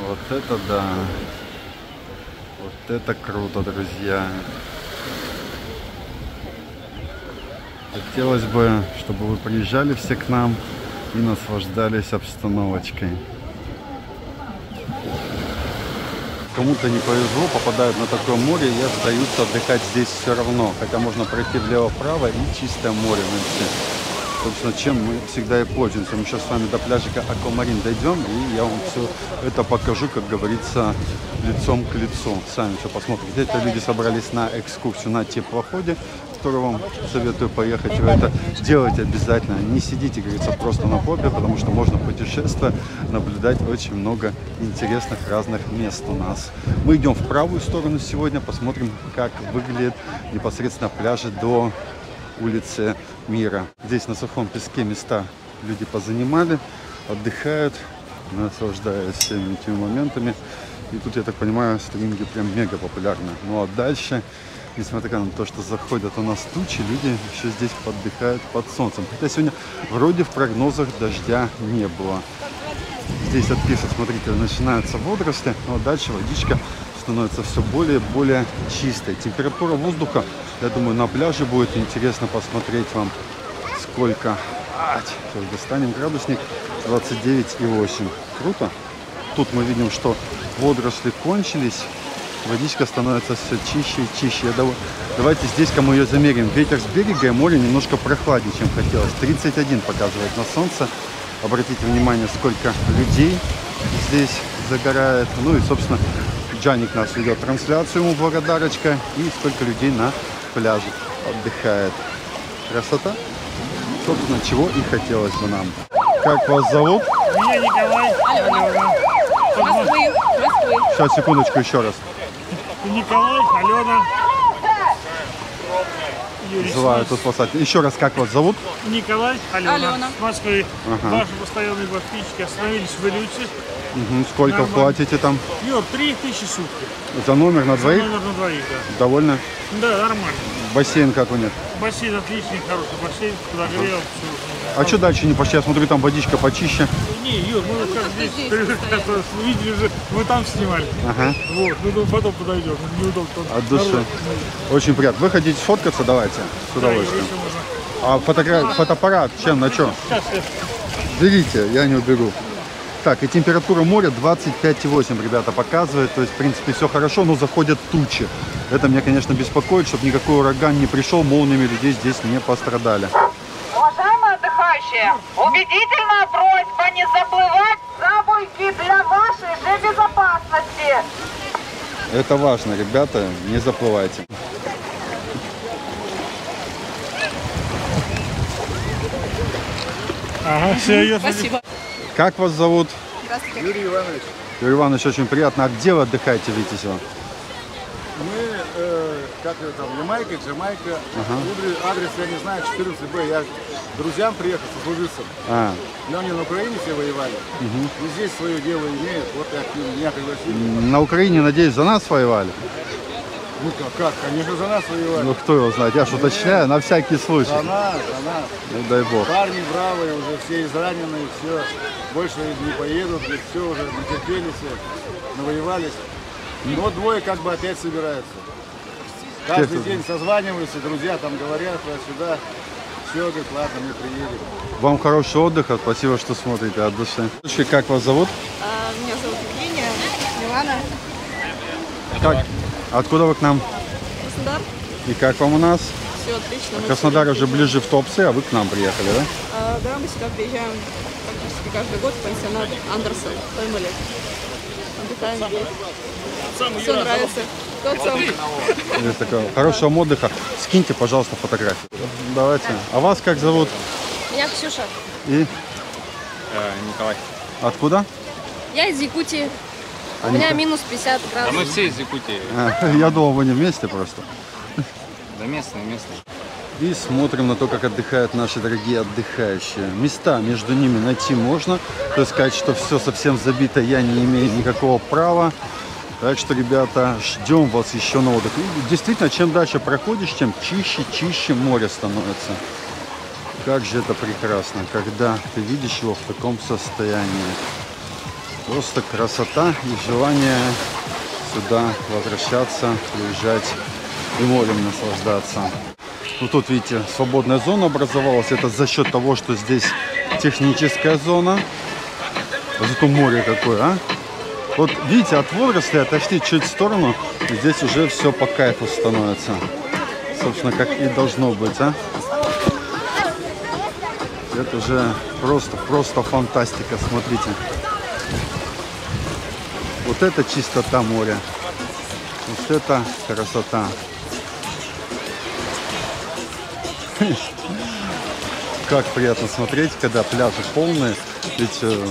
Вот это да. Вот это круто, друзья. Хотелось бы, чтобы вы приезжали все к нам и наслаждались обстановочкой. Кому-то не повезло, попадают на такое море и остаются отдыхать здесь все равно. Хотя можно пройти влево-вправо и чистое море найти. Собственно, чем мы всегда и пользуемся. Мы сейчас с вами до пляжика Аквамарин дойдем, и я вам все это покажу, как говорится, лицом к лицу. Сами все посмотрите. Это люди собрались на экскурсию на теплоходе, в который вам советую поехать. Вы это делайте обязательно. Не сидите, говорится, просто на попе, потому что можно путешествовать, наблюдать очень много интересных разных мест у нас. Мы идем в правую сторону сегодня, посмотрим, как выглядит непосредственно пляжи до улицы Мира. Здесь на сухом песке места люди позанимали, отдыхают, наслаждаясь всеми этими моментами. И тут, я так понимаю, стринги прям мега популярны. Ну а дальше, несмотря на то, что заходят у нас тучи, люди еще здесь поддыхают под солнцем. Хотя сегодня вроде в прогнозах дождя не было. Здесь от смотрите, начинаются водоросли, но дальше водичка становится все более и более чистой. Температура воздуха, я думаю, на пляже будет интересно посмотреть вам, сколько. Ать, сейчас достанем градусник 29,8. Круто. Тут мы видим, что водоросли кончились, водичка становится все чище и чище. Я дав- Давайте здесь-ка мы ее замерим. Ветер с берега и море немножко прохладнее, чем хотелось. 31 показывает на солнце. Обратите внимание, сколько людей здесь загорает. Ну и, собственно, Джаник нас ведет трансляцию, ему благодарочка. И сколько людей на пляже отдыхает. Красота. Собственно, чего и хотелось бы нам. Как вас зовут?
Меня Николай. Алена.
Москвы, Москвы.
Сейчас, секундочку, еще раз.
Николай, Алена. Юрий
Желаю тут спасать. Еще раз, как вас зовут?
Николай, Алена.
Алена.
С Москвы.
Ага.
Ваши постоянные подписчики остановились в Илюте.
Мгм. Сколько
Нормально.
платите там?
Юр, три тысячи сутки.
За номер на двоих?
Номер на двоих, да.
Довольно?
Да, нормально.
Бассейн как у них?
Бассейн отличный, хороший бассейн. Подогрел. всё.
А что дальше не пошли? Я смотрю, там водичка почище.
Не, Юр, мы вот как здесь, привыкли, [LAUGHS] видели же, вы там снимали.
Ага.
Вот, ну думаю, потом подойдем. Неудобно.
От души. Очень приятно. Вы хотите сфоткаться? Давайте. С удовольствием. А фотогра... фотоаппарат чем? На чем?
Сейчас я
Берите, я не уберу. Так, и температура моря 25,8, ребята, показывает. То есть, в принципе, все хорошо, но заходят тучи. Это меня, конечно, беспокоит, чтобы никакой ураган не пришел, молниями людей здесь не пострадали.
Уважаемые отдыхающие, убедительная просьба не заплывать за буйки для вашей же безопасности.
Это важно, ребята, не заплывайте.
Ага, все, Юр.
Спасибо.
Как вас зовут?
Здравствуйте.
Юрий Иванович,
Юрий Иванович, очень приятно. А где вы отдыхаете в Витязево?
мы, э, как это там, Ямайка, Джамайка,
Ага.
Адрес я не знаю, 14Б, я друзьям приехал, сослужиться.
А,
Но они на Украине все воевали,
мгм.
и здесь свое дело имеют, вот я к ним, меня пригласили.
На Украине, надеюсь, за нас воевали?
Ну как, как, конечно, за нас воевали.
Ну, кто его знает? Я ж уточняю, на всякий случай.
За нас, за нас.
Ну, дай бог.
Парни бравые, уже все израненные, все, больше не поедут, и все уже натерпелись, навоевались. Но двое как бы опять собираются. Каждый
Честно.
день созваниваются, друзья там говорят туда-сюда. Все, говорит, ладно, мы приедем.
Вам хорошего отдыха, спасибо, что смотрите от души. Как вас зовут?
А, Меня зовут Евгения, Милана,
Как? Откуда вы к нам?
Краснодар.
И как вам у нас?
Все отлично. мы
Краснодар уже ближе в Топсы, а вы к нам приехали, да?
А, Да, мы сюда приезжаем практически каждый год в пансионат Андерсон, Фэмили. Отдыхаем здесь. Все нравится.
Есть такое. Хорошего отдыха. Скиньте, пожалуйста, фотографию. Давайте. А вас как зовут?
Меня Ксюша.
И
Николай.
откуда?
Я из Якутии.
А
У меня минус 50
А
градусов.
мы все из Якутии.
А, Я думал, вы не вместе просто.
Да местные, местные.
И смотрим на то, как отдыхают наши дорогие отдыхающие. Места между ними найти можно. То есть сказать, что все совсем забито, я не имею никакого права. Так что, ребята, ждем вас еще на отдых. И действительно, чем дальше проходишь, тем чище, чище море становится. Как же это прекрасно, когда ты видишь его в таком состоянии. Просто красота и желание сюда возвращаться, приезжать и морем наслаждаться. Ну тут, видите, свободная зона образовалась. Это за счет того, что здесь техническая зона. А Зато море какое, а? Вот видите, от водорослей отошли чуть в сторону, и здесь уже все по кайфу становится. Собственно, как и должно быть, а? Это уже просто, просто фантастика, смотрите. Вот это чистота моря. Вот это красота. Как приятно смотреть, когда пляжи полные. Ведь э,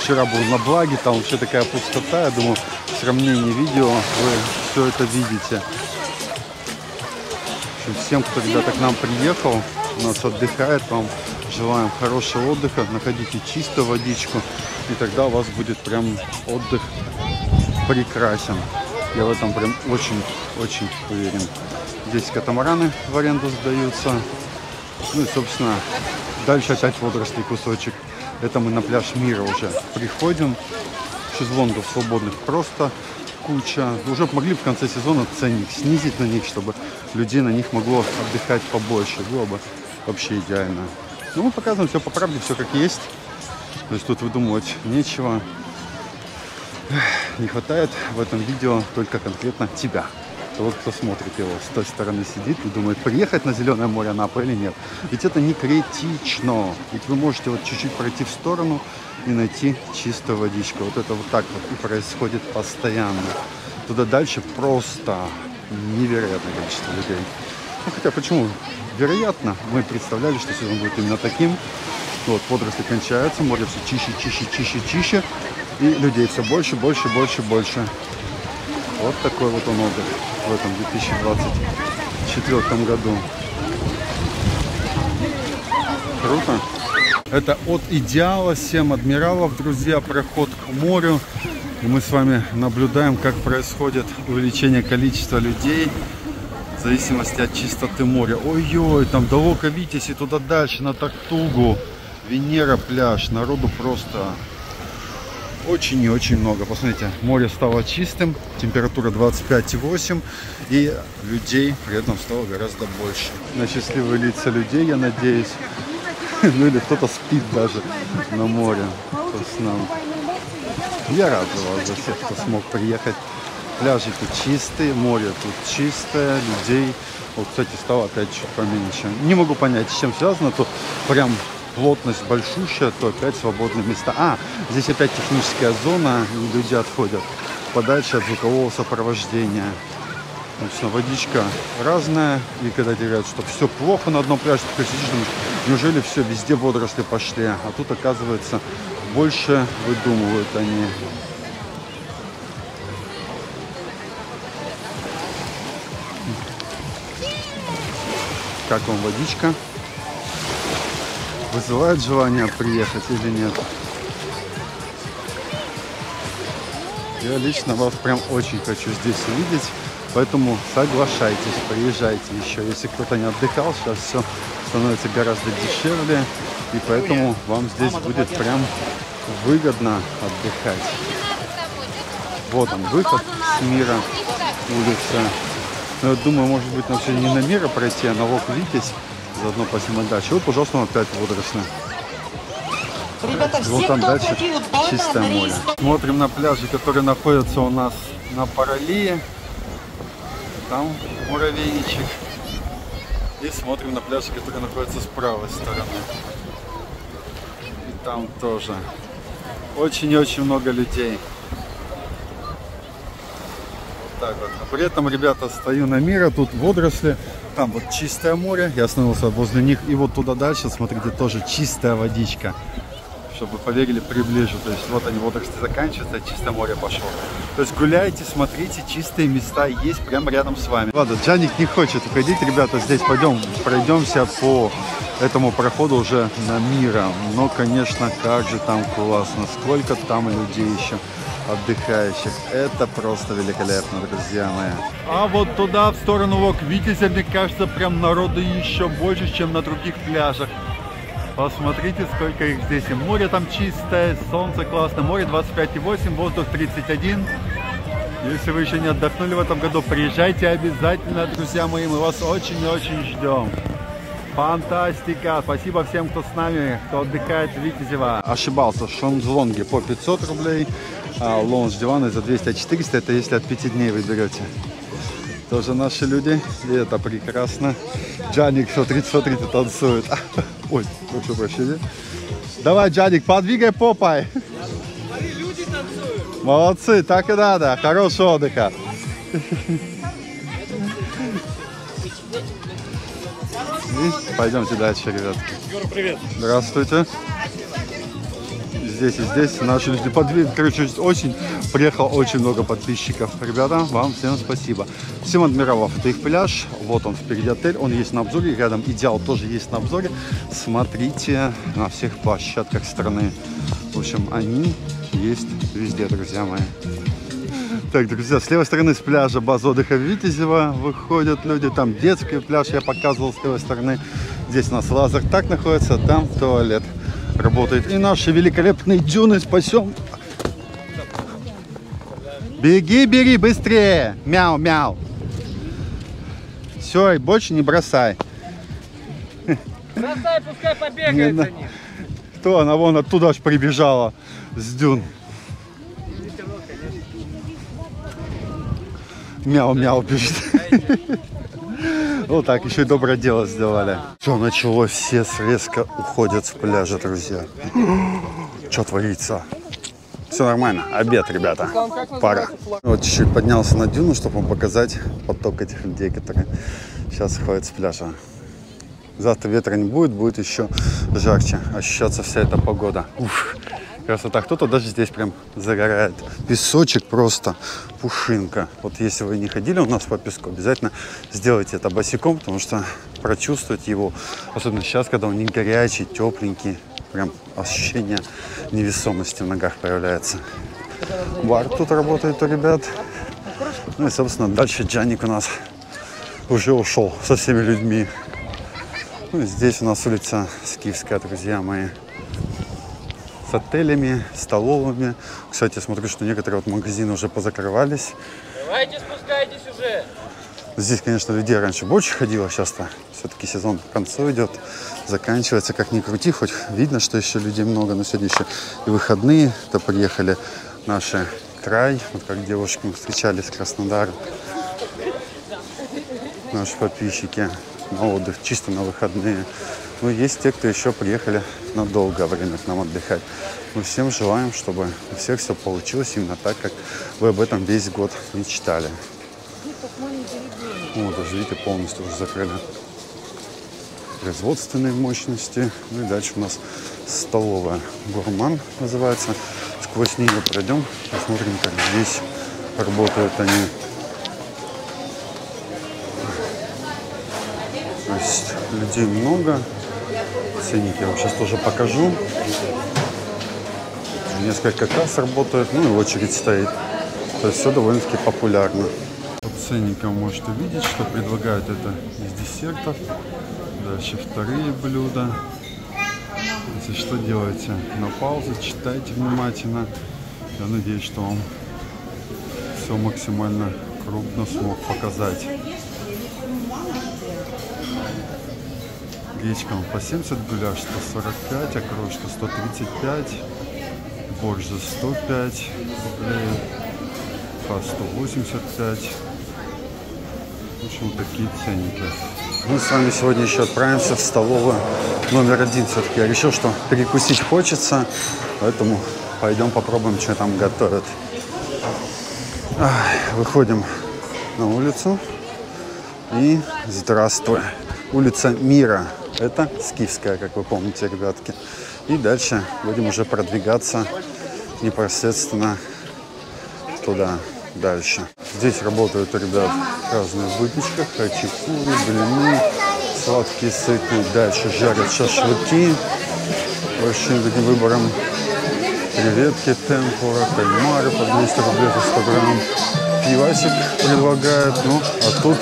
вчера был на благе, там вообще такая пустота. Я думаю, в сравнении видео вы все это видите. Всем, кто, ребята, к нам приехал, у нас отдыхает, вам желаем хорошего отдыха. Находите чистую водичку, и тогда у вас будет прям отдых прекрасен. Я в этом прям очень-очень уверен. Здесь катамараны в аренду сдаются. Ну и, собственно, дальше опять водоросли кусочек. Это мы на пляж Мира уже приходим. Шезлонгов свободных просто куча. Уже могли в конце сезона ценник снизить на них, чтобы людей на них могло отдыхать побольше. Было бы вообще идеально. Ну, мы показываем все по правде, все как есть. То есть тут выдумывать нечего. Не хватает в этом видео только конкретно тебя. Того, кто смотрит его с той стороны сидит и думает, приехать на Зеленое море Анапа или нет. Ведь это не критично. Ведь вы можете вот чуть-чуть пройти в сторону и найти чистую водичку. Вот это вот так вот и происходит постоянно. Туда дальше просто невероятное количество людей. Ну, хотя почему? Вероятно, мы представляли, что сезон будет именно таким. Вот, водоросли кончаются, море все чище, чище, чище, чище. И людей все больше, больше, больше, больше. Вот такой вот он отдых в этом 2024 году. Круто. Это от идеала 7 адмиралов, друзья, проход к морю. И мы с вами наблюдаем, как происходит увеличение количества людей в зависимости от чистоты моря. Ой-ой, там до Лока Витяси, туда дальше, на Тартугу, Венера пляж. Народу просто очень и очень много. Посмотрите, море стало чистым, температура 25,8 и людей при этом стало гораздо больше. На счастливые лица людей, я надеюсь. [LAUGHS] Ну или кто-то спит даже на море по снам. Я рад за за всех, кто смог приехать. Пляжи тут чистые, море тут чистое, людей. Вот, кстати, стало опять чуть поменьше. Не могу понять, с чем связано. Тут прям плотность большущая, то опять свободные места. А, здесь опять техническая зона, и люди отходят подальше от звукового сопровождения. Собственно, водичка разная. И когда тебе говорят, что все плохо на одном пляже, ты сидишь, думаешь, неужели все, везде водоросли пошли? А тут, оказывается, больше выдумывают они. Как вам водичка? Вызывает желание приехать или нет? Я лично вас прям очень хочу здесь увидеть. Поэтому соглашайтесь, приезжайте еще. Если кто-то не отдыхал, сейчас все становится гораздо дешевле. И поэтому вам здесь будет прям выгодно отдыхать. Вот он, выход с мира, улица. Но я думаю, может быть, нам все не на мира пройти, а на Лок Витязь. Заодно поснимать дальше. Вот, пожалуйста, опять водоросли.
Ребята, все,
вот там дальше чистое море. Смотрим на пляжи, которые находятся у нас на Паралии. Там муравейничек. И смотрим на пляжи, которые находятся с правой стороны. И там тоже. Очень и очень много людей. Так вот. А при этом, ребята, стою на мира, тут водоросли. Там вот чистое море, я остановился возле них. И вот туда дальше, смотрите, тоже чистая водичка. Чтобы вы поверили, приближу. То есть вот они, водоросли заканчиваются, а чистое море пошло. То есть гуляйте, смотрите, чистые места есть прямо рядом с вами. Ладно, Джаник не хочет уходить, ребята, здесь пойдем, пройдемся по этому проходу уже на мира. Но, конечно, как же там классно, сколько там людей еще отдыхающих. Это просто великолепно, друзья мои.
А вот туда, в сторону Лок Витязя, мне кажется, прям народу еще больше, чем на других пляжах. Посмотрите, сколько их здесь. И море там чистое, солнце классное. Море 25,8, воздух 31. Если вы еще не отдохнули в этом году, приезжайте обязательно, друзья мои. Мы вас очень и очень ждем. Фантастика! Спасибо всем, кто с нами, кто отдыхает в Витязево.
Ошибался, шезлонги по 500 рублей, лоунж диваны за 200, а 400 это если от 5 дней вы берете. Тоже наши люди, и это прекрасно. Джаник, смотрите, смотрите, танцует. [LAUGHS] Ой, прошу прощения. Давай, Джаник, подвигай попой. Молодцы, так и надо. Хорошего отдыха. [LAUGHS] И пойдемте дальше, ребятки.
Юра, привет.
Здравствуйте. Здесь и здесь наши люди подвиг. Короче, очень приехало очень много подписчиков. Ребята, вам всем спасибо. Всем адмиралов, это их пляж. Вот он впереди отель. Он есть на обзоре. Рядом идеал тоже есть на обзоре. Смотрите на всех площадках страны. В общем, они есть везде, друзья мои. Так, друзья, с левой стороны с пляжа база отдыха Витязева выходят люди. Там детский пляж я показывал с левой стороны. Здесь у нас лазер так находится, там туалет работает. И наши великолепные дюны спасем. Беги, бери, быстрее. Мяу, мяу. Все, и больше не бросай.
Бросай, пускай побегает за ним.
Кто она вон оттуда аж прибежала с дюн. Мяу-мяу бежит. Вот так, еще и доброе дело сделали. Все началось, все резко уходят с пляжа, друзья. [GASPS] Что творится? Все нормально, обед, ребята. Пара. Вот чуть-чуть поднялся на дюну, чтобы вам показать поток этих людей, которые сейчас ходят с пляжа. Завтра ветра не будет, будет еще жарче. Ощущаться вся эта погода. Уф, красота. Кто-то даже здесь прям загорает. Песочек просто пушинка. Вот если вы не ходили у нас по песку, обязательно сделайте это босиком, потому что прочувствовать его, особенно сейчас, когда он не горячий, тепленький, прям ощущение невесомости в ногах появляется. Бар тут работает у ребят. Ну и, собственно, дальше Джаник у нас уже ушел со всеми людьми. Ну, здесь у нас улица Скифская, друзья мои. С отелями, столовыми. Кстати, смотрю, что некоторые вот магазины уже позакрывались.
Давайте спускайтесь уже.
Здесь, конечно, людей раньше больше ходило. Сейчас-то все-таки сезон к концу идет. Заканчивается, как ни крути. Хоть видно, что еще людей много. Но сегодня еще и выходные. То приехали наши край. Вот как девушки мы встречались с Краснодара. Наши подписчики на отдых, чисто на выходные. Но есть те, кто еще приехали на долгое время к нам отдыхать. Мы всем желаем, чтобы у всех все получилось именно так, как вы об этом весь год мечтали. Вот, даже видите, полностью уже закрыли производственные мощности. Ну и дальше у нас столовая «Гурман» называется. Сквозь нее пройдем, посмотрим, как здесь работают они. То есть людей много. Ценники я вам сейчас тоже покажу. Несколько касс работают, ну и очередь стоит. То есть все довольно-таки популярно. По ценникам можете увидеть, что предлагают это из десертов. Дальше вторые блюда. Если что, делайте на паузу, читайте внимательно. Я надеюсь, что вам все максимально крупно смог показать. Гречка по 70, гуляш 145, окрошка 135, борщ за 105 рублей, по 185. В общем, такие ценники. Мы с вами сегодня еще отправимся в столовую номер один. Все-таки я решил, что перекусить хочется, поэтому пойдем попробуем, что там готовят. Выходим на улицу и здравствуй. Улица Мира. Это Скифская, как вы помните, ребятки. И дальше будем уже продвигаться непосредственно туда, дальше. Здесь работают ребят разные выпечка, хачапури, блины, сладкие, сытные. Дальше жарят шашлыки. Большим таким выбором креветки, темпура, кальмары по 200 рублей за 100 грамм. Пивасик предлагают, ну, а тут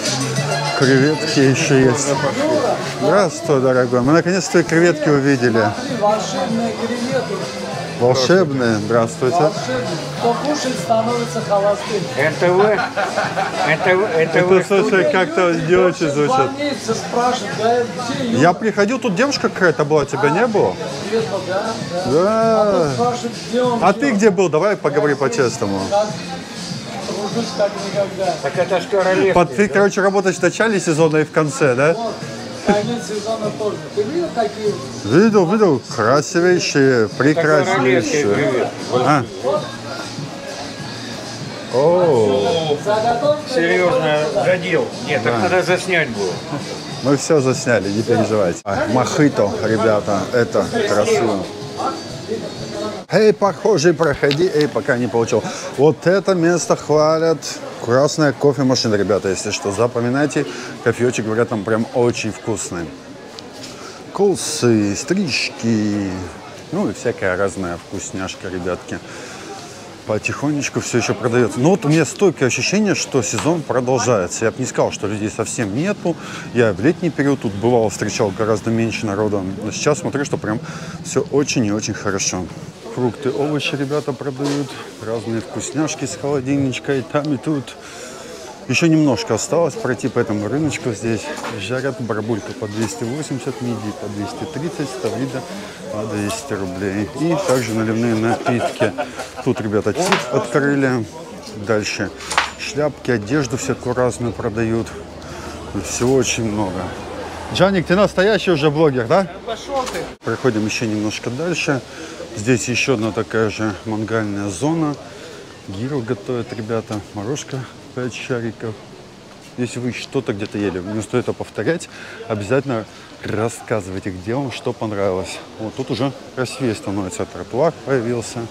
креветки еще есть. Здравствуй, дорогой. Мы наконец-то креветки увидели.
Волшебные креветки.
Волшебные. Здравствуйте.
Кто кушает, становится холостым.
Это вы? Это вы? Это вы?
Это, слушай, как-то не очень звучит. Я приходил, тут девушка какая-то была, тебя не было?
Интересно, да? Да.
Да.
А спрашивает, где он
А ты где был? Давай поговори по-честному.
Никогда.
Так это ж королевский.
Под, ты, короче, работаешь в начале сезона и в конце, да?
Вот, конец сезона тоже. Ты видел?
Видел, видел. Красивейшие, прекраснейшие. А. О.
Серьезно, задел. Нет, так надо заснять было.
мы все засняли, не переживайте. А, Мохито, ребята, это красиво. Эй, похожий, проходи. Эй, пока не получил. Вот это место хвалят. Красная кофемашина, ребята, если что. Запоминайте, кофеечек, говорят, там прям очень вкусный. Косы, стрижки, ну и всякая разная вкусняшка, ребятки. потихонечку все еще продается. Но вот у меня стойкое ощущение, что сезон продолжается. Я бы не сказал, что людей совсем нету. Я в летний период тут бывал, встречал гораздо меньше народа. Но сейчас смотрю, что прям все очень и очень хорошо. Фрукты, овощи ребята продают. Разные вкусняшки с холодильничка и там, и тут. Еще немножко осталось пройти по этому рыночку. Здесь жарят барбульку по 280, мидии по 230, ставрида по 200 рублей. И также наливные напитки. Тут ребята тип открыли. Дальше шляпки, одежду всякую разную продают. Всего очень много. Джаник, ты настоящий уже блогер, да?
Пошел ты.
Проходим еще немножко дальше. Здесь еще одна такая же мангальная зона. Гиру готовят ребята. Морожка 5 шариков. Если вы что-то где-то ели, не стоит это повторять, обязательно рассказывайте, где вам что понравилось. Вот тут уже красивее становится. Тротуар появился.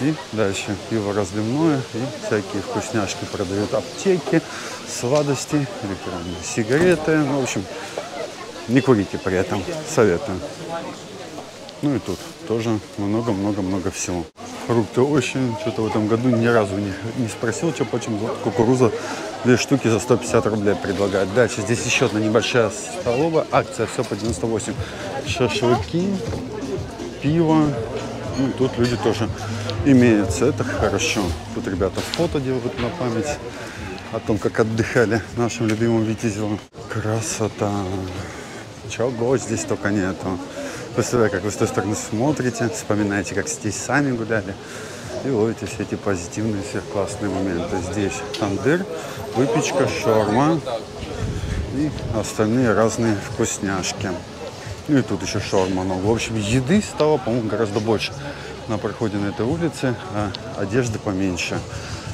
И дальше пиво разливное и всякие вкусняшки продают. Аптеки, сладости, электронные сигареты. Ну, в общем, не курите при этом. Советую. Ну и тут тоже много-много-много всего. Фрукты очень. Что-то в этом году ни разу не, не спросил, что почему. Вот кукуруза две штуки за 150 рублей предлагают. Дальше здесь еще одна небольшая столовая. Акция все по 98. Шашлыки, пиво. Ну, тут люди тоже имеются. Это хорошо. Тут ребята фото делают на память о том, как отдыхали нашим любимым Витязевым. Красота. Чего здесь только нету. Представляю, как вы с той стороны смотрите, вспоминаете, как здесь сами гуляли. И ловите все эти позитивные, все классные моменты. Здесь тандыр, выпечка, шаурма и остальные разные вкусняшки. Ну и тут еще шаурма много. В общем, еды стало, по-моему, гораздо больше на проходе на этой улице, а одежды поменьше.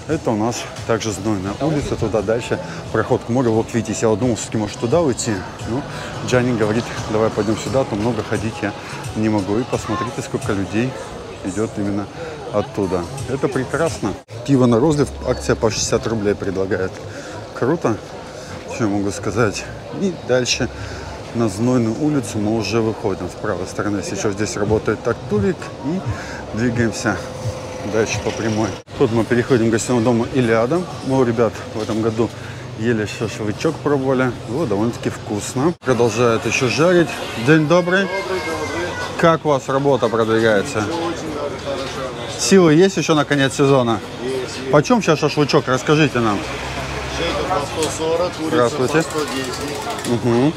Это у нас также знойная улица, туда дальше проход к морю. Вот видите, я думал, все-таки может туда уйти. Ну, Джанни говорит, давай пойдем сюда, то много ходить я не могу. И посмотрите, сколько людей идет именно оттуда. Это прекрасно. Пиво на розлив, акция по 60 рублей предлагает. Круто, что я могу сказать. И дальше на Знойную улицу мы уже выходим. С правой стороны сейчас здесь работает тактурик и двигаемся дальше по прямой. Тут мы переходим к гостевому дому Илиада. Мы у ребят в этом году ели шашлычок, пробовали. Было довольно-таки вкусно. Продолжает еще жарить. День добрый. Как у вас работа продвигается? Силы есть еще на конец сезона?
Есть, есть.
Почем сейчас шашлычок? Расскажите нам.
Шейка по 140, курица
Здравствуйте.
по 110,
Угу.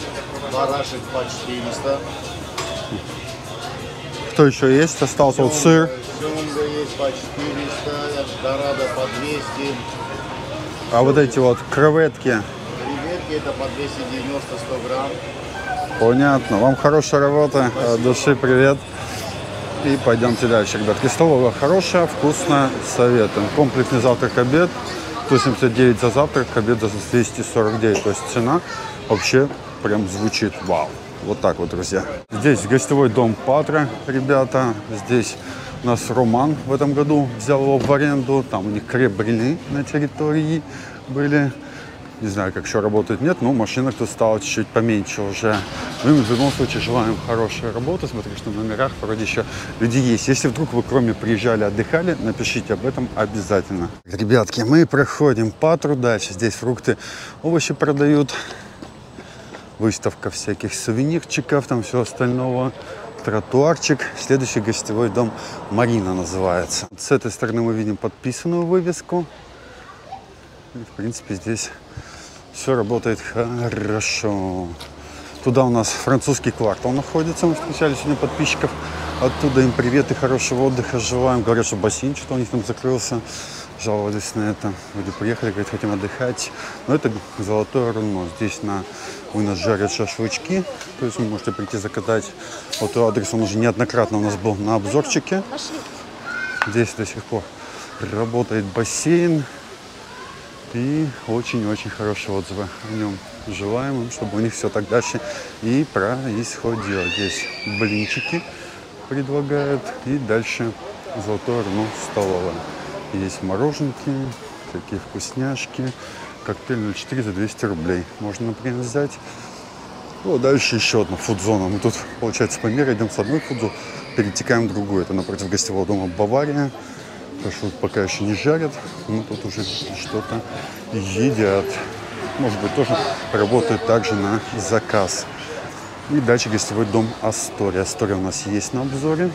барашек по 400.
Кто еще есть? Остался вот сыр.
Семга есть по 400, дорадо по 200.
А вот эти вот креветки.
Креветки это по 290-100 грамм.
Понятно. Вам хорошей работы. От души привет. И пойдемте дальше, ребятки. Столовая хорошая, вкусная, советуем. Комплексный завтрак-обед. 179 за завтрак, обед за 249. То есть цена вообще прям звучит вау. Вот так вот, друзья. Здесь гостевой дом Патра, ребята. Здесь у нас Роман в этом году взял его в аренду. Там у них креп-брели на территории были. Не знаю, как еще работает, нет, но машина тут стала чуть-чуть поменьше уже. Ну, им в любом случае желаем хорошей работы. Смотрю, что в номерах вроде еще люди есть. Если вдруг вы кроме приезжали, отдыхали, напишите об этом обязательно. Ребятки, мы проходим Патру дальше. Здесь фрукты, овощи продают. Выставка всяких сувенирчиков, там все остального. Тротуарчик. Следующий гостевой дом Марина называется. С этой стороны мы видим подписанную вывеску. И, в принципе, здесь все работает хорошо. Туда у нас французский квартал находится. Мы встречали сегодня подписчиков. Оттуда им привет и хорошего отдыха желаем. Говорят, что бассейн что-то у них там закрылся. Жаловались на это. Люди приехали, говорят, хотим отдыхать. Но это золотое руно. Здесь на у нас жарят шашлычки. То есть вы можете прийти заказать. Вот адрес он уже неоднократно у нас был на обзорчике. Здесь до сих пор работает бассейн. И очень-очень хорошие отзывы о нем. Желаем им, чтобы у них все так дальше и происходило. Здесь блинчики предлагают. И дальше золотое руно столовая. Есть мороженки, такие вкусняшки. Коктейль 04 за 200 рублей. Можно, например, взять. Ну, а дальше еще одна фудзона. Мы тут, получается, по миру идем с одной фудзу, перетекаем в другую. Это напротив гостевого дома Бавария. Что пока еще не жарят, но тут уже что-то едят. Может быть, тоже работают также на заказ. И дальше гостевой дом Астория. Астория у нас есть на обзоре.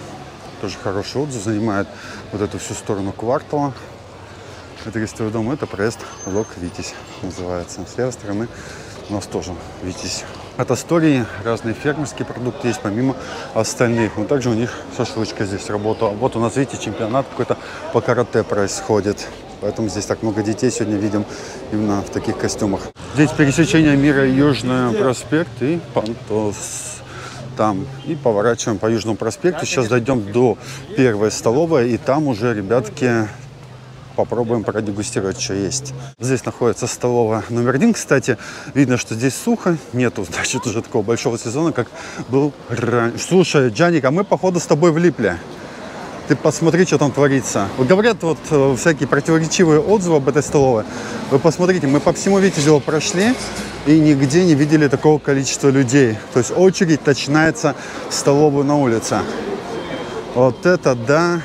Тоже хороший отзыв. Занимает вот эту всю сторону квартала. Это гостевой дом, это проезд Лок Витязь называется. С левой стороны у нас тоже Витязь. От Астории разные фермерские продукты есть, помимо остальных. Но также у них шашлычка здесь работала. Вот у нас, видите, чемпионат какой-то по карате происходит. Поэтому здесь так много детей сегодня видим именно в таких костюмах. Здесь пересечение мира Южный проспект и Пантос там. И поворачиваем по Южному проспекту. Сейчас дойдем до первой столовой, и там уже, ребятки, попробуем продегустировать, что есть. Здесь находится столовая номер один. Кстати, видно, что здесь сухо. Нету, [LAUGHS] значит, уже такого большого сезона, как был раньше. Слушай, Джаник, а мы, походу, с тобой влипли. Ты посмотри, что там творится. Вот говорят вот э, всякие противоречивые отзывы об этой столовой. Вы посмотрите, мы по всему Витязеву прошли и нигде не видели такого количества людей. То есть очередь начинается в столовую на улице. Вот это да.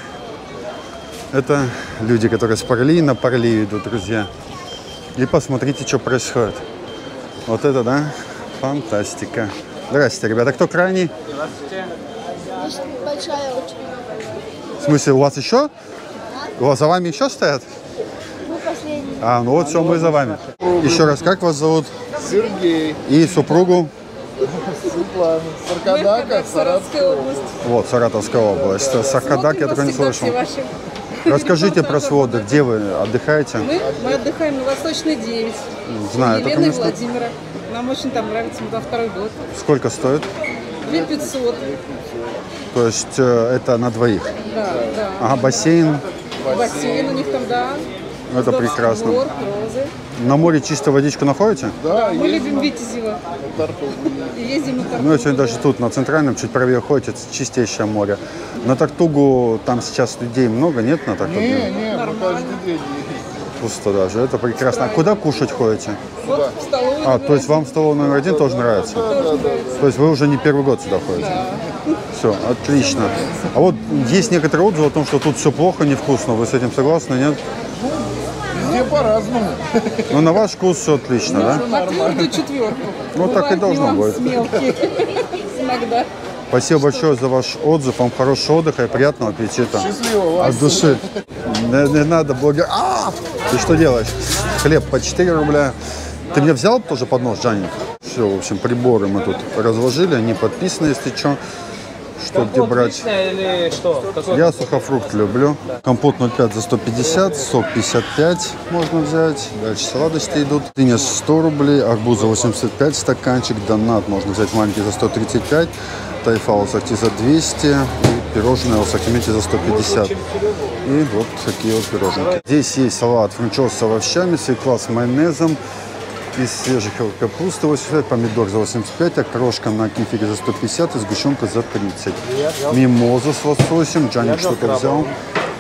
Это люди, которые с Парли на Парли идут, друзья. И посмотрите, что происходит. Вот это, да, фантастика. Здрасте, ребята. Кто крайний?
Большая очередь.
В смысле, у вас еще? У вас за вами еще стоят?
Мы последние.
А, ну вот все, мы за вами. Еще раз, как вас зовут?
Сергей.
И супругу?
Светлана. Саркадака, Саратовская область.
Вот, Саратовская область. Саркадак я такой не слышал. Расскажите [LAUGHS] про свой отдых. Где вы отдыхаете?
Мы, мы отдыхаем на Восточной 9.
Знаю, только
Елены и. Владимира. Нам очень там нравится, мы там второй год.
Сколько стоит?
2500.
То есть э, это на двоих.
Да, да.
Ага, бассейн.
Бассейн у них там, да.
Это
Здоровский
прекрасно.
двор, розы.
На море чистую водичку находите?
Да, мы любим Витязева. И ездим на Тартугу.
Ну, сегодня даже тут, на центральном, чуть правее ходите, чистейшее море. На Тартугу там сейчас людей много, нет на Тартуге?
Не, не, мы каждый день
Пусто даже, это прекрасно. А куда кушать ходите?
Вот в столовую.
А, то есть вам столовая номер один тоже нравится?
Тоже нравится.
То есть вы уже не первый год сюда ходите? Все, отлично. А вот есть некоторые отзывы о том, что тут все плохо, невкусно. Вы с этим согласны, нет?
Везде по-разному.
Ну, на ваш вкус все отлично, да?
На твердую четверку.
Ну, так и должно быть. [LAUGHS]
Иногда.
Спасибо большое за ваш отзыв. Вам хорошего отдыха и приятного аппетита.
Счастливо вас.
От души. Не, не надо, блогер. А! Ты что делаешь? Хлеб по 4 рубля. Ты мне взял тоже поднос, Джаник? Все, в общем, приборы мы тут разложили. Они подписаны, если что. Что где брать?
или что? Какой?
Я сухофрукт люблю. Компот 0,5 за 150, сок 55 можно взять. Дальше сладости идут. Дыня 100 рублей, арбуз за 85 стаканчик, донат можно взять маленький за 135, тайфа ассорти за 200 и пирожное ассортименте за 150. И вот такие вот пироженки. Здесь есть салат франчоз с овощами, свекла с майонезом, из свежих капусты 85, помидор за 85, окрошка на кефире за 150 и сгущенка за 30. Мимоза с лососем, Джаник что-то взял.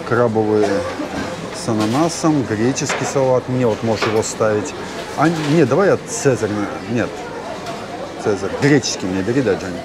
Крабовые с ананасом, греческий салат. Мне вот можешь его ставить. А, нет, давай от Цезарь. Нет, Цезарь. Греческий мне бери, да, Джаник.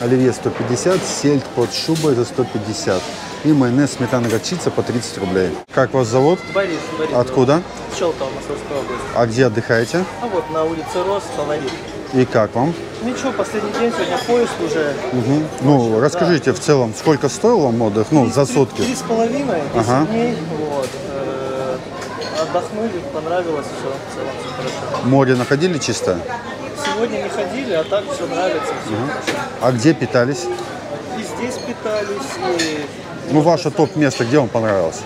Оливье 150, сельдь под шубой за 150. И майонез сметана горчица по 30 рублей. Как вас зовут?
Борис, Борис.
Откуда?
Щелково, Московская область.
А где отдыхаете?
А вот на улице Рос, фаворит.
И как вам?
Ничего, последний день, сегодня поезд уже.
Мгм. Ну, расскажите в целом, сколько стоил вам отдых, ну, за сутки?
Три с половиной, 10
Ага.
дней. Вот. Э, Отдохнули, понравилось все, в целом все хорошо.
Море находили чисто?
Сегодня не ходили, а так все нравится. Все.
Мгм. А где питались?
И здесь питались, и,
Ну, ваше топ-место, где вам понравилось?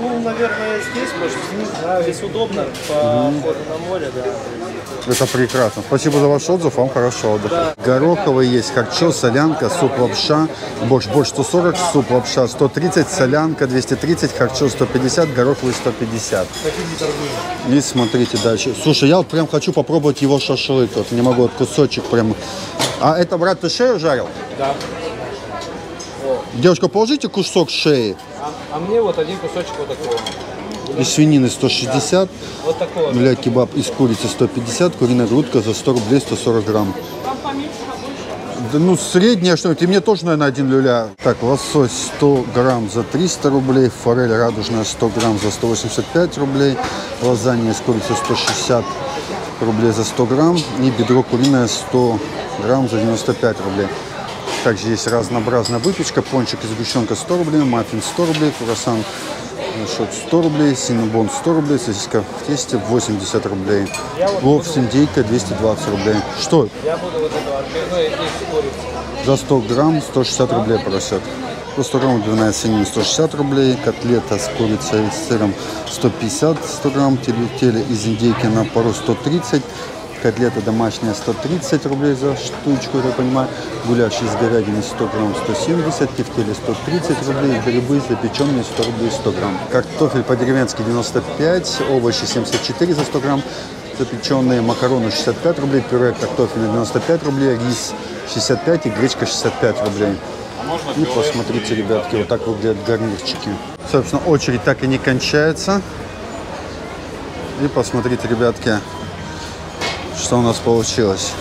ну, наверное, здесь, может, здесь удобно по ходу на море, да.
Это прекрасно. Спасибо за ваш отзыв, вам хорошего отдыха. Гороховый есть, харчо, солянка, суп лапша, борщ, борщ 140, суп лапша 130, солянка 230, харчо 150, гороховый 150. И смотрите дальше. Слушай, я вот прям хочу попробовать его шашлык. Вот не могу, вот кусочек прям. А это, брат, ты шею жарил?
Да.
Девушка, положите кусок шеи.
А, а мне вот один кусочек вот такого.
Из свинины 160,
Вот такого.
Бля, кебаб из курицы 150, куриная грудка за 100 рублей 140 грамм. Да, ну, среднее что-нибудь. И мне тоже, наверное, один люля. Так, лосось 100 грамм за 300 рублей, форель радужная 100 грамм за 185 рублей, лазанья из курицы 160 рублей за 100 грамм и бедро куриное 100 грамм за 95 рублей. Также есть разнообразная выпечка, пончик из сгущенка 100 рублей, маффин 100 рублей, круассан Мешок 100 рублей, синабон 100 рублей, сосиска в тесте 80 рублей. Плов с индейкой 220 рублей. Что? За 100 грамм 160 рублей просят. По 100 грамм отбивная свинина 160 рублей, котлета с курицей и сыром 150, 100 грамм теле из индейки на пару 130, котлета домашняя 130 рублей за штучку, я понимаю, гуляш из говядины 100 грамм 170, тефтели 130 рублей, грибы запеченные 100 рублей 100 грамм. Картофель по-деревенски 95, овощи 74 за 100 грамм, запеченные макароны 65 рублей, пюре картофеля 95 рублей, рис 65 и гречка 65 рублей. И посмотрите, ребятки, вот так выглядят гарнирчики. Собственно, очередь так и не кончается. И посмотрите, ребятки, что у нас получилось.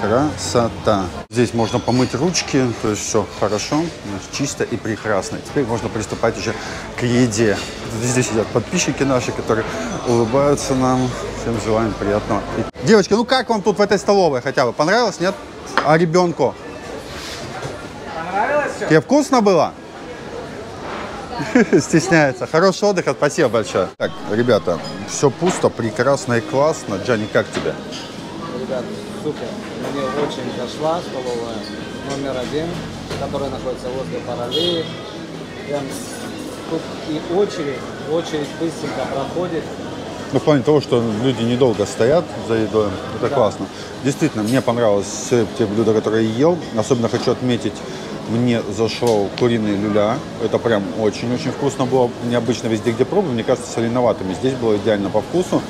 Красота. Здесь можно помыть ручки, то есть все хорошо, чисто и прекрасно. Теперь можно приступать уже к еде. Здесь сидят подписчики наши, которые улыбаются нам. Всем желаем приятного. Девочки, ну как вам тут в этой столовой хотя бы? Понравилось, нет? А ребенку?
Понравилось все?
Тебе вкусно было? [LAUGHS] Стесняется. Хорошего отдыха, спасибо большое. Так, ребята, все пусто, прекрасно и классно. Джани, как тебе?
Ребят, супер. Мне очень зашла столовая номер один, которая находится возле параллели. Прям тут и очередь, очередь быстренько проходит.
Ну, в плане того, что люди недолго стоят за едой, это
Да.
классно. Действительно, мне понравилось все те блюда, которые я ел. Особенно хочу отметить, мне зашел куриный люля. Это прям очень-очень вкусно было. Необычно везде, где пробую, мне кажется, соленоватыми. Здесь было идеально по вкусу.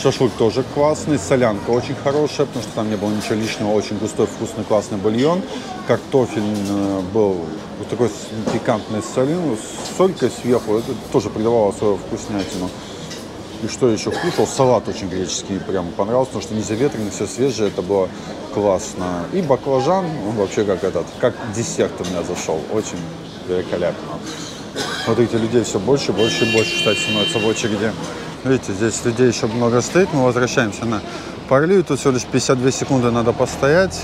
Шашлык тоже классный, солянка очень хорошая, потому что там не было ничего лишнего, очень густой, вкусный, классный бульон. Картофель э, был вот такой пикантный с солью, с солькой сверху, это тоже придавало свою вкуснятину. И что еще кушал? Салат очень греческий прям понравился, потому что не заветренный, все свежее, это было классно. И баклажан, он вообще как этот, как десерт у меня зашел, очень великолепно. Смотрите, людей все больше, больше и больше, кстати, становится в очереди. Видите, здесь людей еще много стоит, мы возвращаемся на Парлию, тут всего лишь 52 секунды надо постоять.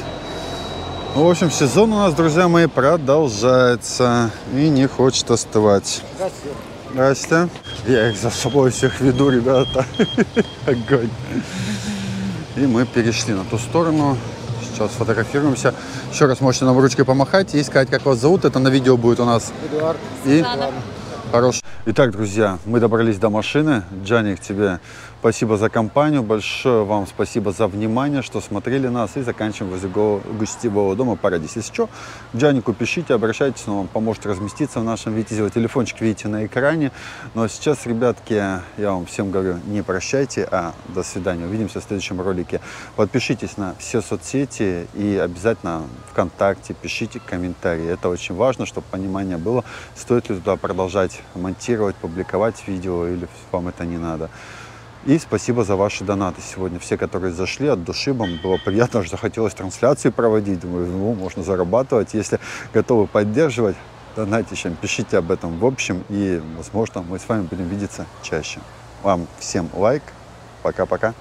Ну, в общем, сезон у нас, друзья мои, продолжается и не хочет остывать. Здрасте. Я их за собой всех веду, ребята. [LAUGHS] Огонь. И мы перешли на ту сторону. Сейчас фотографируемся. Еще раз можете нам ручкой помахать и сказать, как вас зовут. Это на видео будет у нас.
Эдуард.
И хорош. Итак, друзья, мы добрались до машины. Джаник, тебе спасибо за компанию. Большое вам спасибо за внимание, что смотрели нас. И заканчиваем возле го- гостевого дома Парадис. Если что, Джанику пишите, обращайтесь, он вам поможет разместиться в нашем Витязево. Телефончик видите на экране. Ну а сейчас, ребятки, я вам всем говорю, не прощайте, а до свидания. Увидимся в следующем ролике. Подпишитесь на все соцсети и обязательно ВКонтакте пишите комментарии. Это очень важно, чтобы понимание было, стоит ли туда продолжать монтировать, публиковать видео или вам это не надо. И спасибо за ваши донаты сегодня. Все, которые зашли от души, вам было приятно, что захотелось трансляции проводить. Думаю, ну, можно зарабатывать. Если готовы поддерживать, донатищем, пишите об этом в общем. И, возможно, мы с вами будем видеться чаще. Вам всем лайк. Пока-пока.